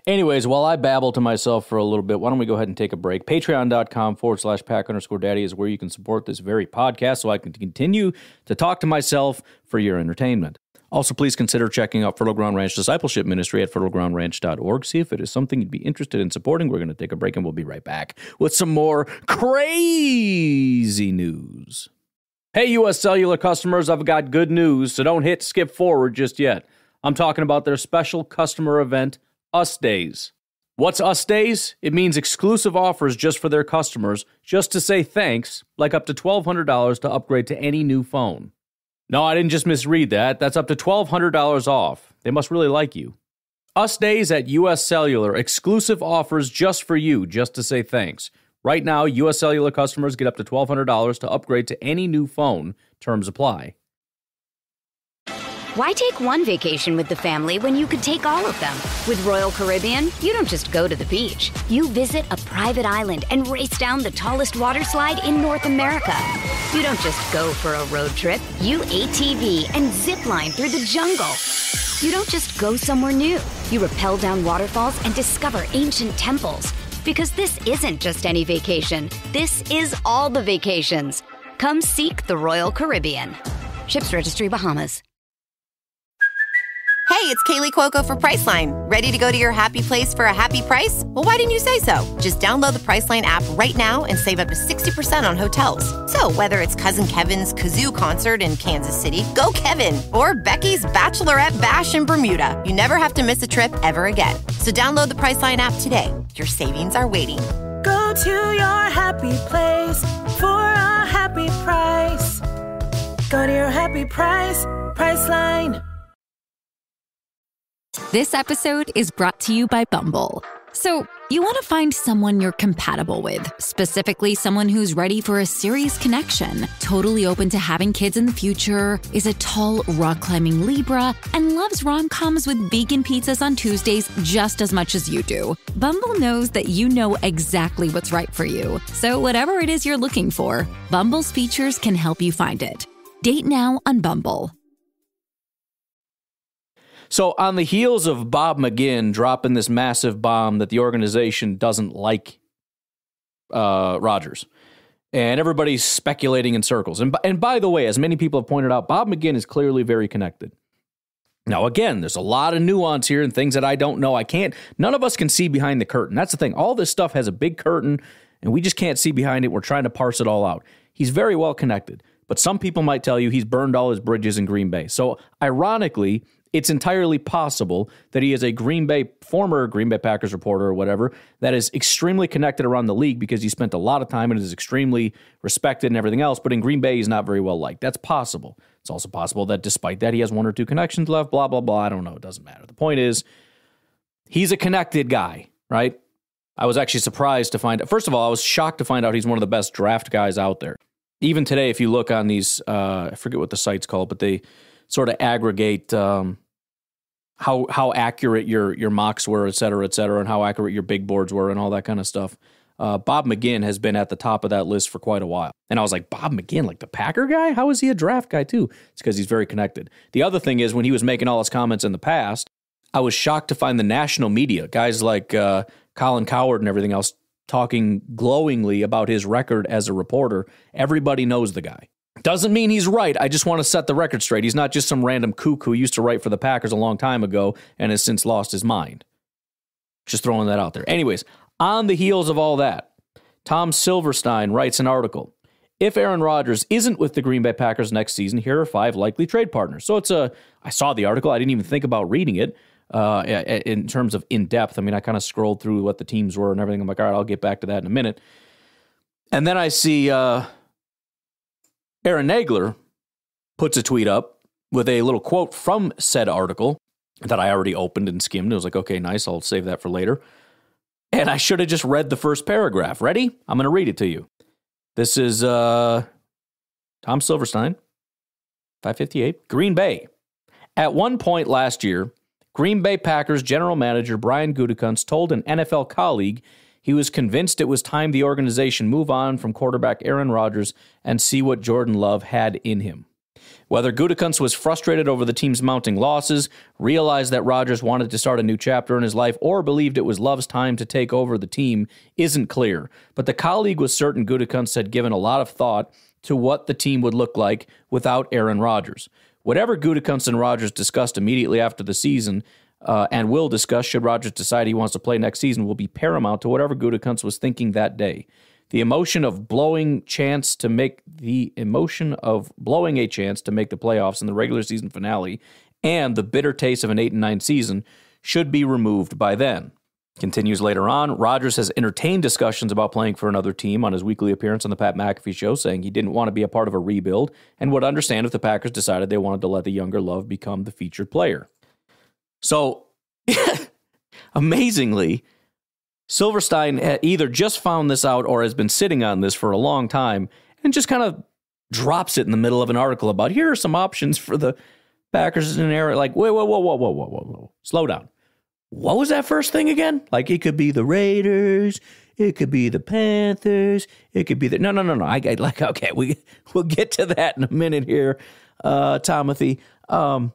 S4: Anyways, while I babble to myself for a little bit, why don't we go ahead and take a break? Patreon.com forward slash pack underscore daddy is where you can support this very podcast so I can continue to talk to myself for your entertainment. Also, please consider checking out Fertile Ground Ranch Discipleship Ministry at fertilegroundranch.org. See if it is something you'd be interested in supporting. We're going to take a break and we'll be right back with some more crazy news. Hey, US Cellular customers, I've got good news, so don't hit skip forward just yet. I'm talking about their special customer event us Days. What's Us Days? It means exclusive offers just for their customers, just to say thanks, like up to $1,200 to upgrade to any new phone. No, I didn't just misread that. That's up to $1,200 off. They must really like you. Us Days at US Cellular, exclusive offers just for you, just to say thanks. Right now, US Cellular customers get up to $1,200 to upgrade to any new phone. Terms apply.
S3: Why take one vacation with the family when you could take all of them? With Royal Caribbean, you don't just go to the beach. You visit a private island and race down the tallest water slide in North America. You don't just go for a road trip. You ATV and zip line through the jungle. You don't just go somewhere new. You rappel down waterfalls and discover ancient temples. Because this isn't just any vacation, this is all the vacations. Come seek the Royal Caribbean. Ships Registry Bahamas.
S7: Hey, it's Kaley Cuoco for Priceline. Ready to go to your happy place for a happy price? Well, why didn't you say so? Just download the Priceline app right now and save up to 60% on hotels. So, whether it's Cousin Kevin's Kazoo concert in Kansas City, go Kevin, or Becky's Bachelorette Bash in Bermuda, you never have to miss a trip ever again. So, download the Priceline app today. Your savings are waiting.
S8: Go to your happy place for a happy price. Go to your happy price, Priceline.
S9: This episode is brought to you by Bumble. So, you want to find someone you're compatible with, specifically someone who's ready for a serious connection, totally open to having kids in the future, is a tall, rock climbing Libra, and loves rom coms with vegan pizzas on Tuesdays just as much as you do. Bumble knows that you know exactly what's right for you. So, whatever it is you're looking for, Bumble's features can help you find it. Date now on Bumble.
S4: So, on the heels of Bob McGinn dropping this massive bomb that the organization doesn't like uh, and everybody's speculating in circles. And, and by the way, as many people have pointed out, Bob McGinn is clearly very connected. Now, again, there's a lot of nuance here and things that I don't know. I can't, none of us can see behind the curtain. That's the thing. All this stuff has a big curtain, and we just can't see behind it. We're trying to parse it all out. He's very well connected, but some people might tell you he's burned all his bridges in Green Bay. So, ironically, it's entirely possible that he is a Green Bay former Green Bay Packers reporter or whatever that is extremely connected around the league because he spent a lot of time and is extremely respected and everything else. But in Green Bay, he's not very well liked. That's possible. It's also possible that despite that, he has one or two connections left. Blah blah blah. I don't know. It doesn't matter. The point is, he's a connected guy, right? I was actually surprised to find. First of all, I was shocked to find out he's one of the best draft guys out there. Even today, if you look on these, uh, I forget what the site's called, but they sort of aggregate. Um, how how accurate your your mocks were, et cetera, et cetera, and how accurate your big boards were, and all that kind of stuff. Uh, Bob McGinn has been at the top of that list for quite a while, and I was like, Bob McGinn, like the Packer guy, how is he a draft guy too? It's because he's very connected. The other thing is when he was making all his comments in the past, I was shocked to find the national media, guys like uh, Colin Cowherd and everything else, talking glowingly about his record as a reporter. Everybody knows the guy. Doesn't mean he's right. I just want to set the record straight. He's not just some random kook who used to write for the Packers a long time ago and has since lost his mind. Just throwing that out there. Anyways, on the heels of all that, Tom Silverstein writes an article. If Aaron Rodgers isn't with the Green Bay Packers next season, here are five likely trade partners. So it's a, I saw the article. I didn't even think about reading it uh, in terms of in depth. I mean, I kind of scrolled through what the teams were and everything. I'm like, all right, I'll get back to that in a minute. And then I see, uh, Aaron Nagler puts a tweet up with a little quote from said article that I already opened and skimmed. It was like, okay, nice. I'll save that for later. And I should have just read the first paragraph. Ready? I'm going to read it to you. This is uh, Tom Silverstein, 558, Green Bay. At one point last year, Green Bay Packers general manager Brian Gutekunst told an NFL colleague he was convinced it was time the organization move on from quarterback Aaron Rodgers and see what Jordan Love had in him. Whether Gutekunst was frustrated over the team's mounting losses, realized that Rodgers wanted to start a new chapter in his life, or believed it was Love's time to take over the team isn't clear. But the colleague was certain Gutekunst had given a lot of thought to what the team would look like without Aaron Rodgers. Whatever Gutekunst and Rodgers discussed immediately after the season uh, and will discuss should Rodgers decide he wants to play next season will be paramount to whatever Gutekunst was thinking that day. The emotion of blowing chance to make the emotion of blowing a chance to make the playoffs in the regular season finale and the bitter taste of an 8 and 9 season should be removed by then. Continues later on, Rodgers has entertained discussions about playing for another team on his weekly appearance on the Pat McAfee show, saying he didn't want to be a part of a rebuild and would understand if the Packers decided they wanted to let the younger Love become the featured player. So, amazingly, Silverstein either just found this out or has been sitting on this for a long time and just kind of drops it in the middle of an article about here are some options for the Packers in an area. Like, wait, whoa, whoa, whoa, whoa, whoa, whoa, whoa. Slow down. What was that first thing again? Like, it could be the Raiders. It could be the Panthers. It could be the no, no, no, no. I, I like okay. We we'll get to that in a minute here, uh, Timothy. Um,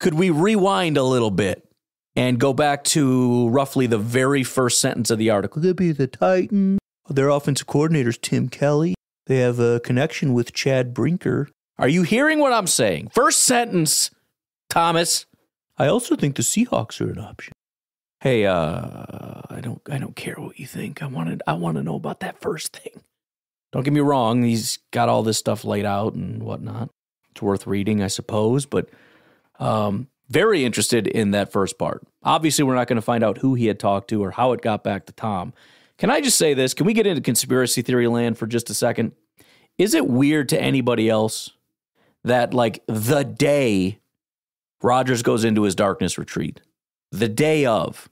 S4: Could we rewind a little bit and go back to roughly the very first sentence of the article? Could be the Titans. Their offensive coordinator's Tim Kelly. They have a connection with Chad Brinker. Are you hearing what I'm saying? First sentence, Thomas. I also think the Seahawks are an option. Hey, uh, I don't, I don't care what you think. I wanted, I want to know about that first thing. Don't get me wrong; he's got all this stuff laid out and whatnot. It's worth reading, I suppose, but um, very interested in that first part. Obviously, we're not going to find out who he had talked to or how it got back to Tom. Can I just say this? Can we get into conspiracy theory land for just a second? Is it weird to anybody else that, like, the day Rodgers goes into his darkness retreat, the day of,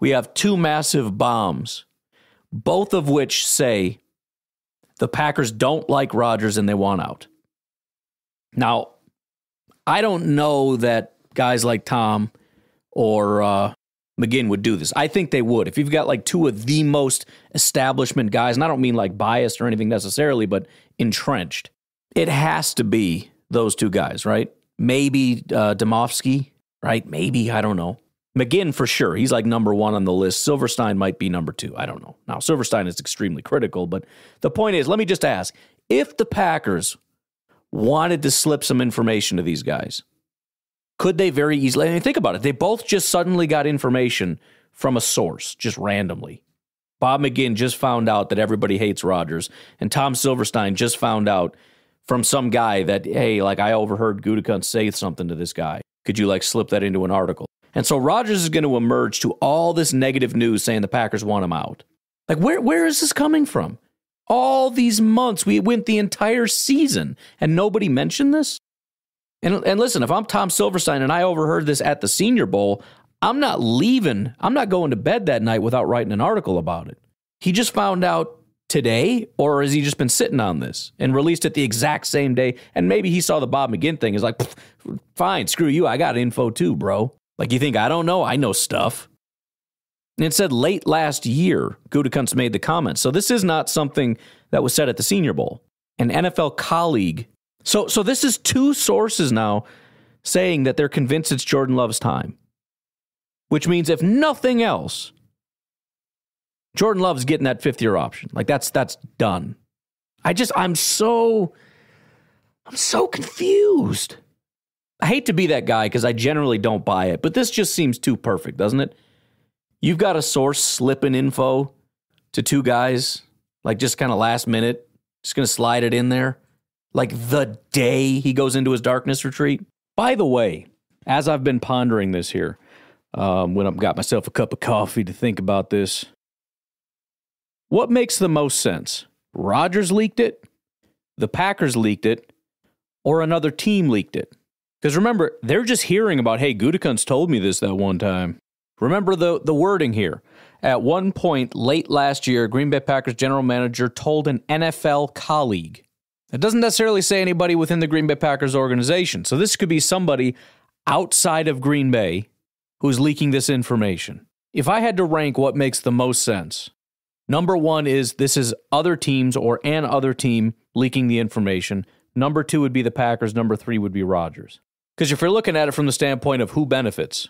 S4: we have two massive bombs, both of which say the Packers don't like Rodgers and they want out. Now, I don't know that guys like Tom or uh, McGinn would do this. I think they would. If you've got like two of the most establishment guys, and I don't mean like biased or anything necessarily, but entrenched, it has to be those two guys, right? Maybe uh, Demovsky, right? Maybe, I don't know. McGinn for sure. He's like number one on the list. Silverstein might be number two. I don't know. Now, Silverstein is extremely critical, but the point is let me just ask if the Packers wanted to slip some information to these guys, could they very easily? I mean, think about it. They both just suddenly got information from a source, just randomly. Bob McGinn just found out that everybody hates Rodgers, and Tom Silverstein just found out from some guy that, hey, like I overheard Gutekunst say something to this guy. Could you like slip that into an article? And so Rodgers is going to emerge to all this negative news saying the Packers want him out. Like, where, where is this coming from? All these months, we went the entire season and nobody mentioned this? And, and listen, if I'm Tom Silverstein and I overheard this at the Senior Bowl, I'm not leaving. I'm not going to bed that night without writing an article about it. He just found out today, or has he just been sitting on this and released it the exact same day? And maybe he saw the Bob McGinn thing. Is like, fine, screw you. I got info too, bro. Like, you think I don't know? I know stuff. And it said late last year, Gutekunst made the comment. So this is not something that was said at the Senior Bowl. An NFL colleague. So, so this is two sources now saying that they're convinced it's Jordan Love's time. Which means, if nothing else, Jordan Love's getting that fifth year option. Like that's that's done. I just I'm so I'm so confused. I hate to be that guy because I generally don't buy it, but this just seems too perfect, doesn't it? You've got a source slipping info to two guys, like just kind of last minute, just going to slide it in there, like the day he goes into his darkness retreat. By the way, as I've been pondering this here, um, when I've got myself a cup of coffee to think about this, what makes the most sense? Rodgers leaked it, the Packers leaked it, or another team leaked it? Because remember, they're just hearing about, hey, Gutekunst told me this that one time. Remember the, the wording here. At one point late last year, Green Bay Packers general manager told an NFL colleague. It doesn't necessarily say anybody within the Green Bay Packers organization. So this could be somebody outside of Green Bay who's leaking this information. If I had to rank what makes the most sense, number one is this is other teams or an other team leaking the information. Number two would be the Packers. Number three would be Rodgers. Because if you're looking at it from the standpoint of who benefits,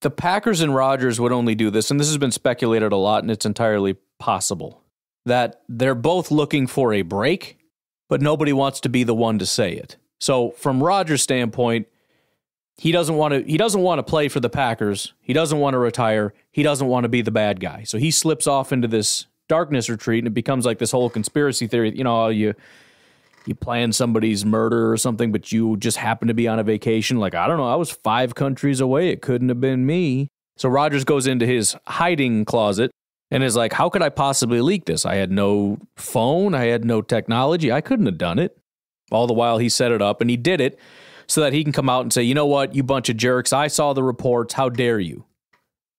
S4: the Packers and Rodgers would only do this, and this has been speculated a lot, and it's entirely possible that they're both looking for a break, but nobody wants to be the one to say it. So, from Rodgers' standpoint, he doesn't want to he doesn't want to play for the Packers. He doesn't want to retire. He doesn't want to be the bad guy. So he slips off into this darkness retreat and it becomes like this whole conspiracy theory, you know, you you plan somebody's murder or something, but you just happen to be on a vacation. Like, I don't know, I was five countries away. It couldn't have been me. So Rodgers goes into his hiding closet and is like, How could I possibly leak this? I had no phone, I had no technology. I couldn't have done it. All the while he set it up and he did it so that he can come out and say, You know what, you bunch of jerks, I saw the reports. How dare you?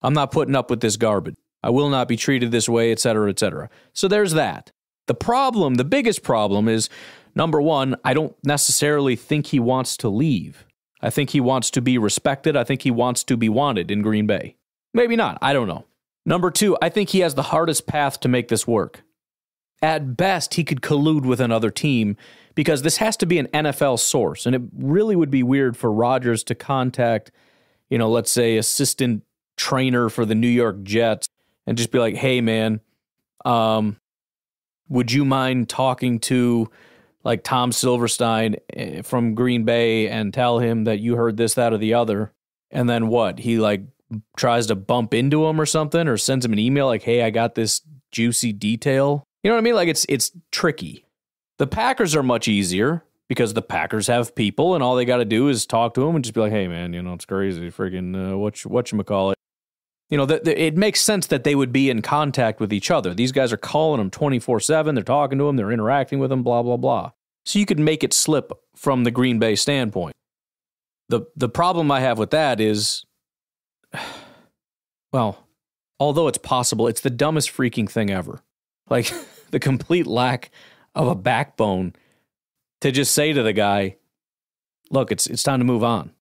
S4: I'm not putting up with this garbage. I will not be treated this way, et cetera, et cetera. So there's that. The problem, the biggest problem is Number one, I don't necessarily think he wants to leave. I think he wants to be respected. I think he wants to be wanted in Green Bay. Maybe not. I don't know. Number two, I think he has the hardest path to make this work. at best, he could collude with another team because this has to be an NFL source. And it really would be weird for Rodgers to contact, you know, let's say assistant trainer for the New York Jets and just be like, hey, man, um, would you mind talking to like Tom Silverstein eh, from Green Bay and tell him that you heard this, that, or the other? And then what? He like tries to bump into him or something or sends him an email like, hey, I got this juicy detail. You know what I mean? Like it's it's tricky. The Packers are much easier because the Packers have people and all they got to do is talk to them and just be like, hey, man, you know, it's crazy. Freaking, uh, what, what you call it? You know, the, the, it makes sense that they would be in contact with each other. These guys are calling them 24 7. They're talking to them, they're interacting with them, blah, blah, blah. So you could make it slip from the Green Bay standpoint. The, the problem I have with that is, well, although it's possible, it's the dumbest freaking thing ever. Like the complete lack of a backbone to just say to the guy, look, it's, it's time to move on,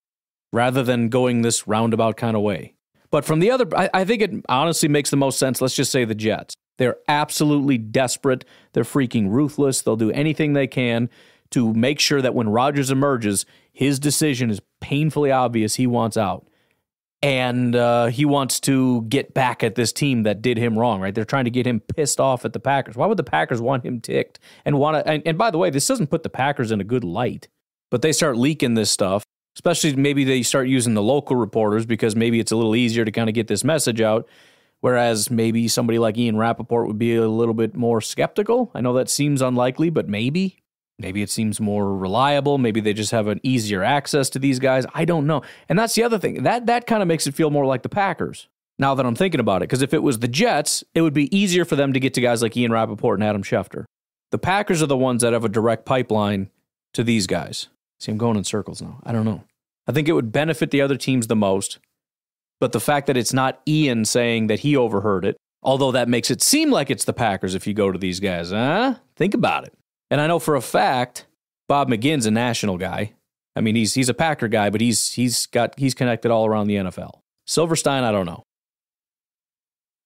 S4: rather than going this roundabout kind of way. But from the other, I, I think it honestly makes the most sense. Let's just say the Jets. They're absolutely desperate. They're freaking ruthless. They'll do anything they can to make sure that when Rodgers emerges, his decision is painfully obvious. He wants out. And uh, he wants to get back at this team that did him wrong, right? They're trying to get him pissed off at the Packers. Why would the Packers want him ticked and want to? And, and by the way, this doesn't put the Packers in a good light, but they start leaking this stuff especially maybe they start using the local reporters because maybe it's a little easier to kind of get this message out. Whereas maybe somebody like Ian Rapoport would be a little bit more skeptical. I know that seems unlikely, but maybe. Maybe it seems more reliable. Maybe they just have an easier access to these guys. I don't know. And that's the other thing. That that kind of makes it feel more like the Packers. Now that I'm thinking about it, because if it was the Jets, it would be easier for them to get to guys like Ian Rapoport and Adam Schefter. The Packers are the ones that have a direct pipeline to these guys. See, I'm going in circles now. I don't know. I think it would benefit the other teams the most. But the fact that it's not Ian saying that he overheard it, although that makes it seem like it's the Packers if you go to these guys, huh? Think about it. And I know for a fact Bob McGinn's a national guy. I mean, he's he's a Packer guy, but he's he's got he's connected all around the NFL. Silverstein, I don't know.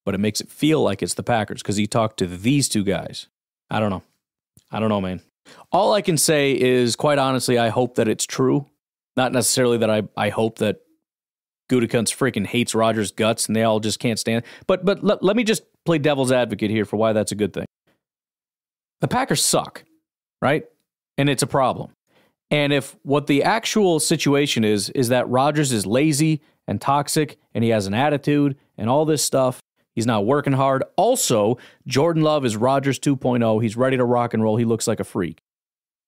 S4: But it makes it feel like it's the Packers because he talked to these two guys. I don't know. I don't know, man. All I can say is, quite honestly, I hope that it's true. Not necessarily that I, I hope that Gutekunst freaking hates Rodgers' guts and they all just can't stand. But but let, let me just play devil's advocate here for why that's a good thing. The Packers suck, right? And it's a problem. And if what the actual situation is is that Rodgers is lazy and toxic and he has an attitude and all this stuff, he's not working hard. Also, Jordan Love is Rodgers 2.0. He's ready to rock and roll. He looks like a freak.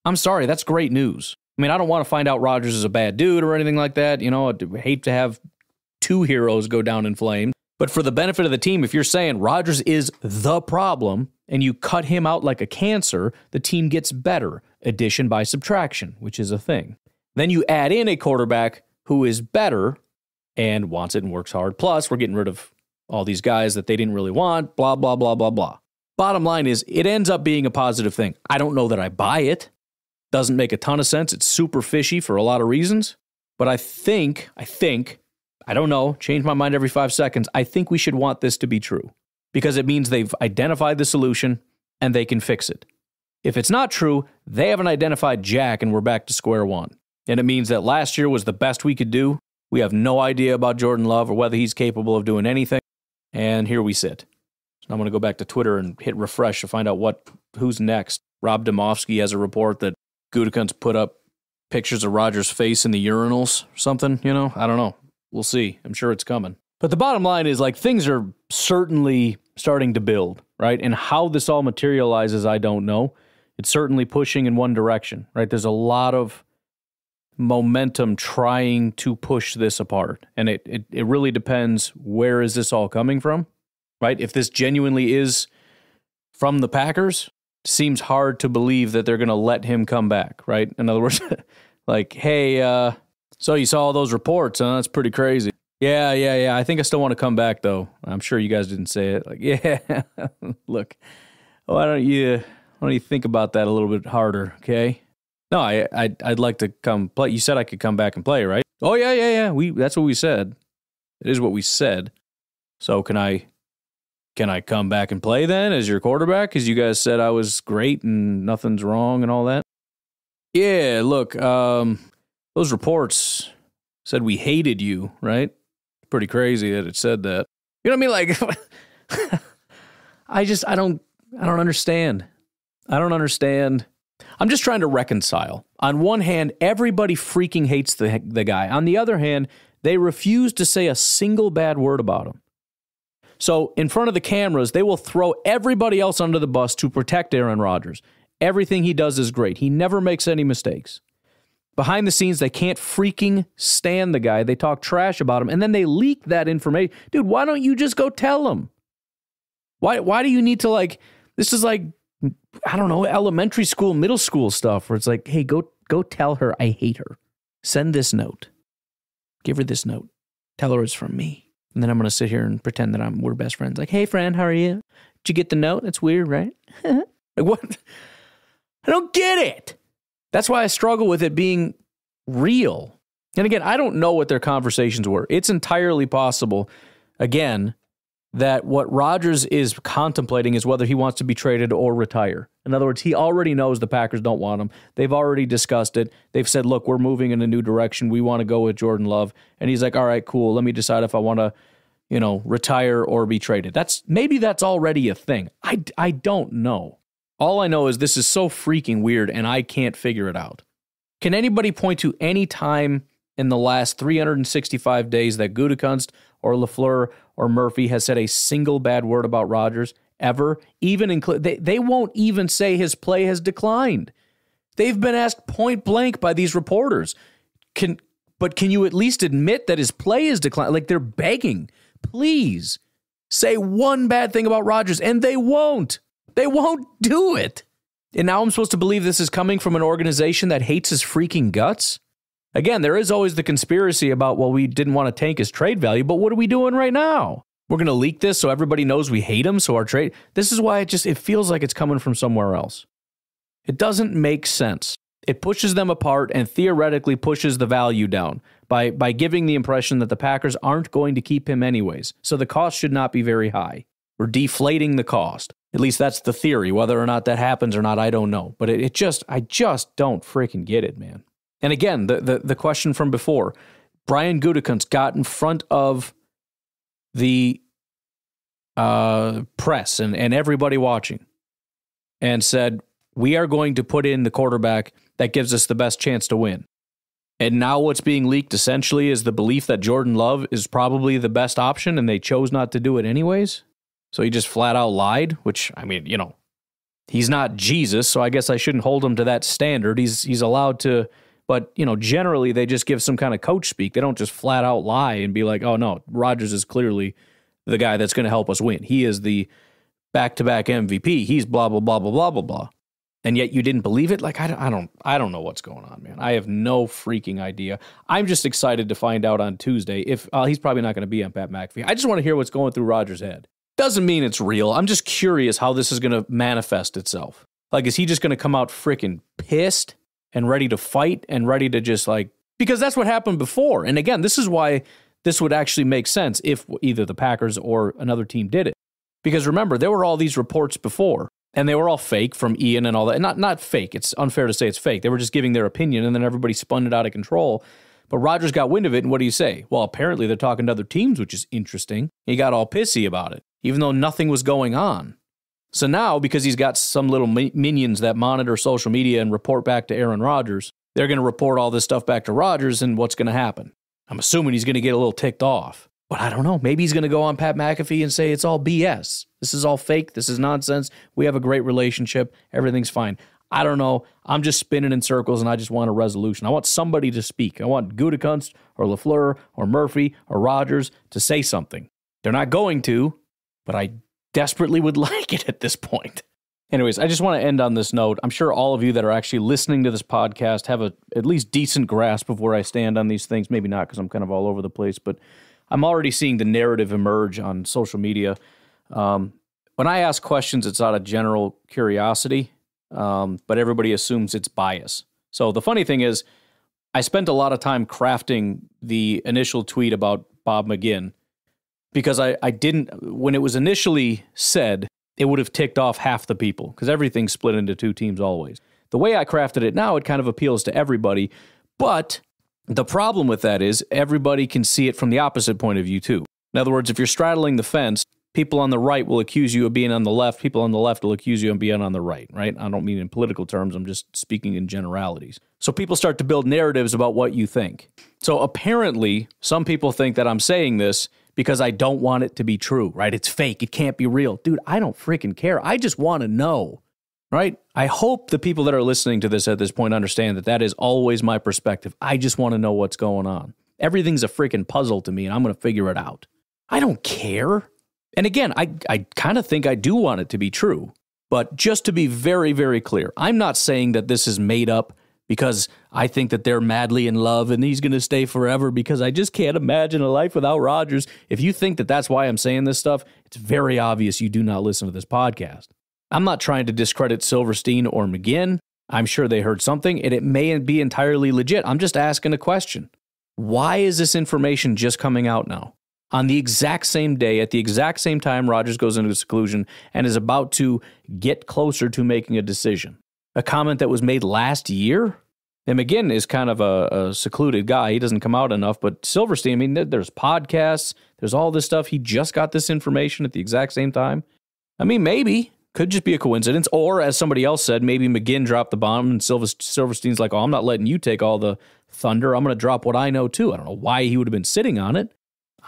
S4: I'm sorry, that's great news. I mean, I don't want to find out Rodgers is a bad dude or anything like that. You know, I'd hate to have two heroes go down in flames. But for the benefit of the team, if you're saying Rodgers is the problem and you cut him out like a cancer, the team gets better. Addition by subtraction, which is a thing. Then you add in a quarterback who is better and wants it and works hard. Plus, we're getting rid of all these guys that they didn't really want, blah, blah, blah, blah, blah. Bottom line is, it ends up being a positive thing. I don't know that I buy it. Doesn't make a ton of sense. It's super fishy for a lot of reasons. But I think, I think, I don't know, change my mind every five seconds. I think we should want this to be true because it means they've identified the solution and they can fix it. If it's not true, they haven't identified Jack and we're back to square one. And it means that last year was the best we could do. We have no idea about Jordan Love or whether he's capable of doing anything. And here we sit. So I'm going to go back to Twitter and hit refresh to find out what who's next. Rob Demovsky has a report that Gutekunst put up pictures of Rodgers' face in the urinals or something, you know? I don't know. We'll see. I'm sure it's coming. But the bottom line is like things are certainly starting to build, right? And how this all materializes, I don't know. It's certainly pushing in one direction, right? There's a lot of momentum trying to push this apart. And it, it, it really depends where is this all coming from, right? If this genuinely is from the Packers, seems hard to believe that they're going to let him come back, right? In other words, like, hey, uh, so you saw all those reports, huh? That's pretty crazy. Yeah, yeah, yeah. I think I still want to come back, though. I'm sure you guys didn't say it. Like, yeah, look, why don't you why don't you think about that a little bit harder, okay? No, I I'd, I'd like to come play. You said I could come back and play, right? Oh yeah, yeah, yeah. We that's what we said. It is what we said. So can I can I come back and play then as your quarterback? Because you guys said I was great and nothing's wrong and all that. Yeah, look, um, those reports said we hated you, right? Pretty crazy that it said that. You know what I mean? Like, I just, I don't, I don't understand. I don't understand. I'm just trying to reconcile. On one hand, everybody freaking hates the, the guy. On the other hand, they refuse to say a single bad word about him. So, in front of the cameras, they will throw everybody else under the bus to protect Aaron Rodgers. Everything he does is great. He never makes any mistakes. Behind the scenes, they can't freaking stand the guy. They talk trash about him and then they leak that information. Dude, why don't you just go tell him? Why why do you need to like this is like I don't know, elementary school, middle school stuff where it's like, "Hey, go go tell her I hate her. Send this note. Give her this note. Tell her it's from me." And then I'm going to sit here and pretend that I'm we're best friends. Like, "Hey friend, how are you? Did you get the note? That's weird, right?" like what? I don't get it. That's why I struggle with it being real. And again, I don't know what their conversations were. It's entirely possible, again, that what Rodgers is contemplating is whether he wants to be traded or retire. In other words, he already knows the Packers don't want him. They've already discussed it. They've said, look, we're moving in a new direction. We want to go with Jordan Love. And he's like, all right, cool. Let me decide if I want to, you know, retire or be traded. That's maybe that's already a thing. I, I don't know. All I know is this is so freaking weird and I can't figure it out. Can anybody point to any time in the last 365 days that Gutekunst or LaFleur or Murphy has said a single bad word about Rodgers ever? Even include they, they won't even say his play has declined. They've been asked point blank by these reporters. Can but can you at least admit that his play is declined? Like they're begging, please say one bad thing about Rodgers, and they won't. They won't do it. And now I'm supposed to believe this is coming from an organization that hates his freaking guts? Again, there is always the conspiracy about, well, we didn't want to tank his trade value, but what are we doing right now? We're going to leak this so everybody knows we hate him, so our trade. This is why it just it feels like it's coming from somewhere else. It doesn't make sense. It pushes them apart and theoretically pushes the value down by by giving the impression that the Packers aren't going to keep him anyways. So the cost should not be very high. We're deflating the cost. At least that's the theory. Whether or not that happens or not, I don't know. But it, it just, I just don't freaking get it, man. And again, the, the, the question from before Brian Gutekunst got in front of the uh, press and, and everybody watching and said, We are going to put in the quarterback that gives us the best chance to win. And now what's being leaked essentially is the belief that Jordan Love is probably the best option and they chose not to do it anyways. So he just flat out lied, which I mean, you know, he's not Jesus, so I guess I shouldn't hold him to that standard. He's he's allowed to but, you know, generally they just give some kind of coach speak. They don't just flat out lie and be like, "Oh no, Rodgers is clearly the guy that's going to help us win. He is the back-to-back MVP. He's blah blah blah blah blah blah blah." And yet you didn't believe it? Like I don't, I don't I don't know what's going on, man. I have no freaking idea. I'm just excited to find out on Tuesday if uh, he's probably not going to be on Pat McAfee. I just want to hear what's going through Rodgers' head. Doesn't mean it's real. I'm just curious how this is going to manifest itself. Like, is he just going to come out freaking pissed and ready to fight and ready to just like, because that's what happened before. And again, this is why this would actually make sense if either the Packers or another team did it. Because remember, there were all these reports before and they were all fake from Ian and all that. Not, not fake. It's unfair to say it's fake. They were just giving their opinion and then everybody spun it out of control. But Rodgers got wind of it, and what do you say? Well, apparently they're talking to other teams, which is interesting. He got all pissy about it even though nothing was going on. So now, because he's got some little minions that monitor social media and report back to Aaron Rodgers, they're going to report all this stuff back to Rodgers, and what's going to happen? I'm assuming he's going to get a little ticked off. But I don't know. Maybe he's going to go on Pat McAfee and say it's all BS. This is all fake. This is nonsense. We have a great relationship. Everything's fine. I don't know. I'm just spinning in circles and I just want a resolution. I want somebody to speak. I want Gutekunst or LaFleur or Murphy or Rodgers to say something. They're not going to but I desperately would like it at this point. Anyways, I just want to end on this note. I'm sure all of you that are actually listening to this podcast have a at least decent grasp of where I stand on these things. Maybe not because I'm kind of all over the place, but I'm already seeing the narrative emerge on social media. Um, when I ask questions, it's out of general curiosity, um, but everybody assumes it's bias. So the funny thing is, I spent a lot of time crafting the initial tweet about Bob McGinn because I, I didn't, when it was initially said, it would have ticked off half the people because everything's split into two teams always. The way I crafted it now, it kind of appeals to everybody. But the problem with that is everybody can see it from the opposite point of view, too. In other words, if you're straddling the fence, people on the right will accuse you of being on the left. People on the left will accuse you of being on the right, right? I don't mean in political terms. I'm just speaking in generalities. So people start to build narratives about what you think. So apparently, some people think that I'm saying this because I don't want it to be true, right? It's fake. It can't be real. Dude, I don't freaking care. I just want to know, right? I hope the people that are listening to this at this point understand that that is always my perspective. I just want to know what's going on. Everything's a freaking puzzle to me, and I'm going to figure it out. I don't care. And again, I, I kind of think I do want it to be true. But just to be very, very clear, I'm not saying that this is made up because I think that they're madly in love and he's going to stay forever because I just can't imagine a life without Rodgers. If you think that that's why I'm saying this stuff, it's very obvious you do not listen to this podcast. I'm not trying to discredit Silverstein or McGinn. I'm sure they heard something and it may be entirely legit. I'm just asking a question. Why is this information just coming out now? on the exact same day, at the exact same time, Rodgers goes into seclusion and is about to get closer to making a decision. A comment that was made last year. And McGinn is kind of a, a secluded guy. He doesn't come out enough. But Silverstein, I mean, there's podcasts, there's all this stuff. He just got this information at the exact same time. I mean, maybe. Could just be a coincidence. Or, as somebody else said, maybe McGinn dropped the bomb and Silverstein's like, oh, I'm not letting you take all the thunder. I'm going to drop what I know too. I don't know why he would have been sitting on it.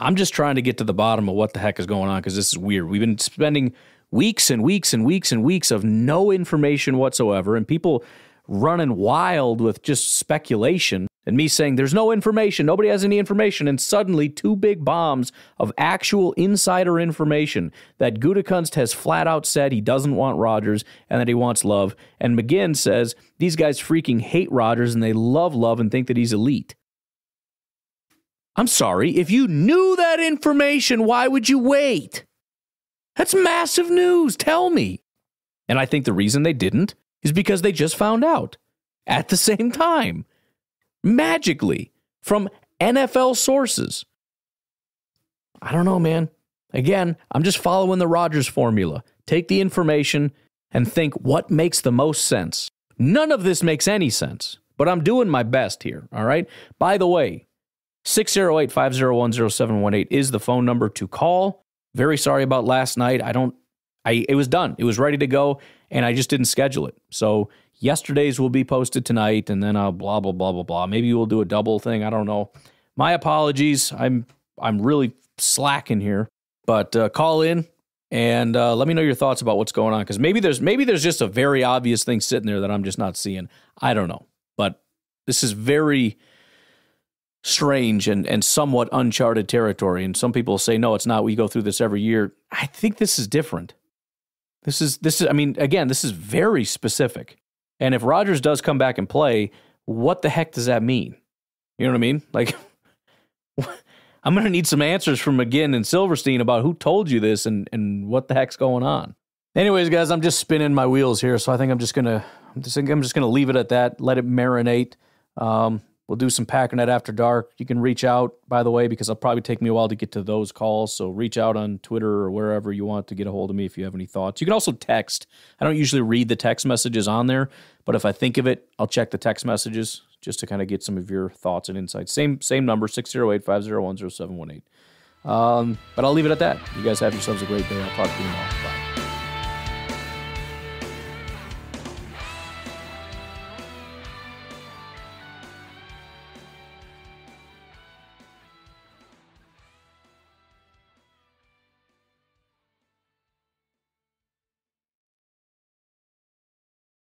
S4: I'm just trying to get to the bottom of what the heck is going on because this is weird. We've been spending weeks and weeks and weeks and weeks of no information whatsoever, and people running wild with just speculation and me saying there's no information, nobody has any information, and suddenly two big bombs of actual insider information that Gutekunst has flat out said he doesn't want Rodgers and that he wants Love, and McGinn says these guys freaking hate Rodgers and they love Love and think that he's elite. I'm sorry, if you knew that information, why would you wait? That's massive news. Tell me. And I think the reason they didn't is because they just found out at the same time, magically, from NFL sources. I don't know, man. Again, I'm just following the Rodgers formula. Take the information and think what makes the most sense. None of this makes any sense, but I'm doing my best here, all right? By the way, 608 501 0718 is the phone number to call. Very sorry about last night. I don't, I, it was done. It was ready to go, and I just didn't schedule it. So yesterday's will be posted tonight, and then I'll blah, blah, blah, blah, blah. Maybe we'll do a double thing. I don't know. My apologies. I'm, I'm really slacking here, but uh, call in and uh, let me know your thoughts about what's going on because maybe there's maybe there's just a very obvious thing sitting there that I'm just not seeing. I don't know, but this is very strange and, and somewhat uncharted territory. And some people say, no, it's not. We go through this every year. I think this is different. This is, this is, I mean, again, this is very specific. And if Rodgers does come back and play, what the heck does that mean? You know what I mean? Like, I'm going to need some answers from McGinn and Silverstein about who told you this and, and what the heck's going on. Anyways, guys, I'm just spinning my wheels here, so I think I'm just gonna I'm just, I'm just gonna leave it at that. Let it marinate. Um, We'll do some Packernet after dark. You can reach out, by the way, because it'll probably take me a while to get to those calls. So reach out on Twitter or wherever you want to get a hold of me if you have any thoughts. You can also text. I don't usually read the text messages on there, but if I think of it, I'll check the text messages just to kind of get some of your thoughts and insights. Same same number, 608-501-0718. Um, but I'll leave it at that. You guys have yourselves a great day. I'll talk to you tomorrow. Bye.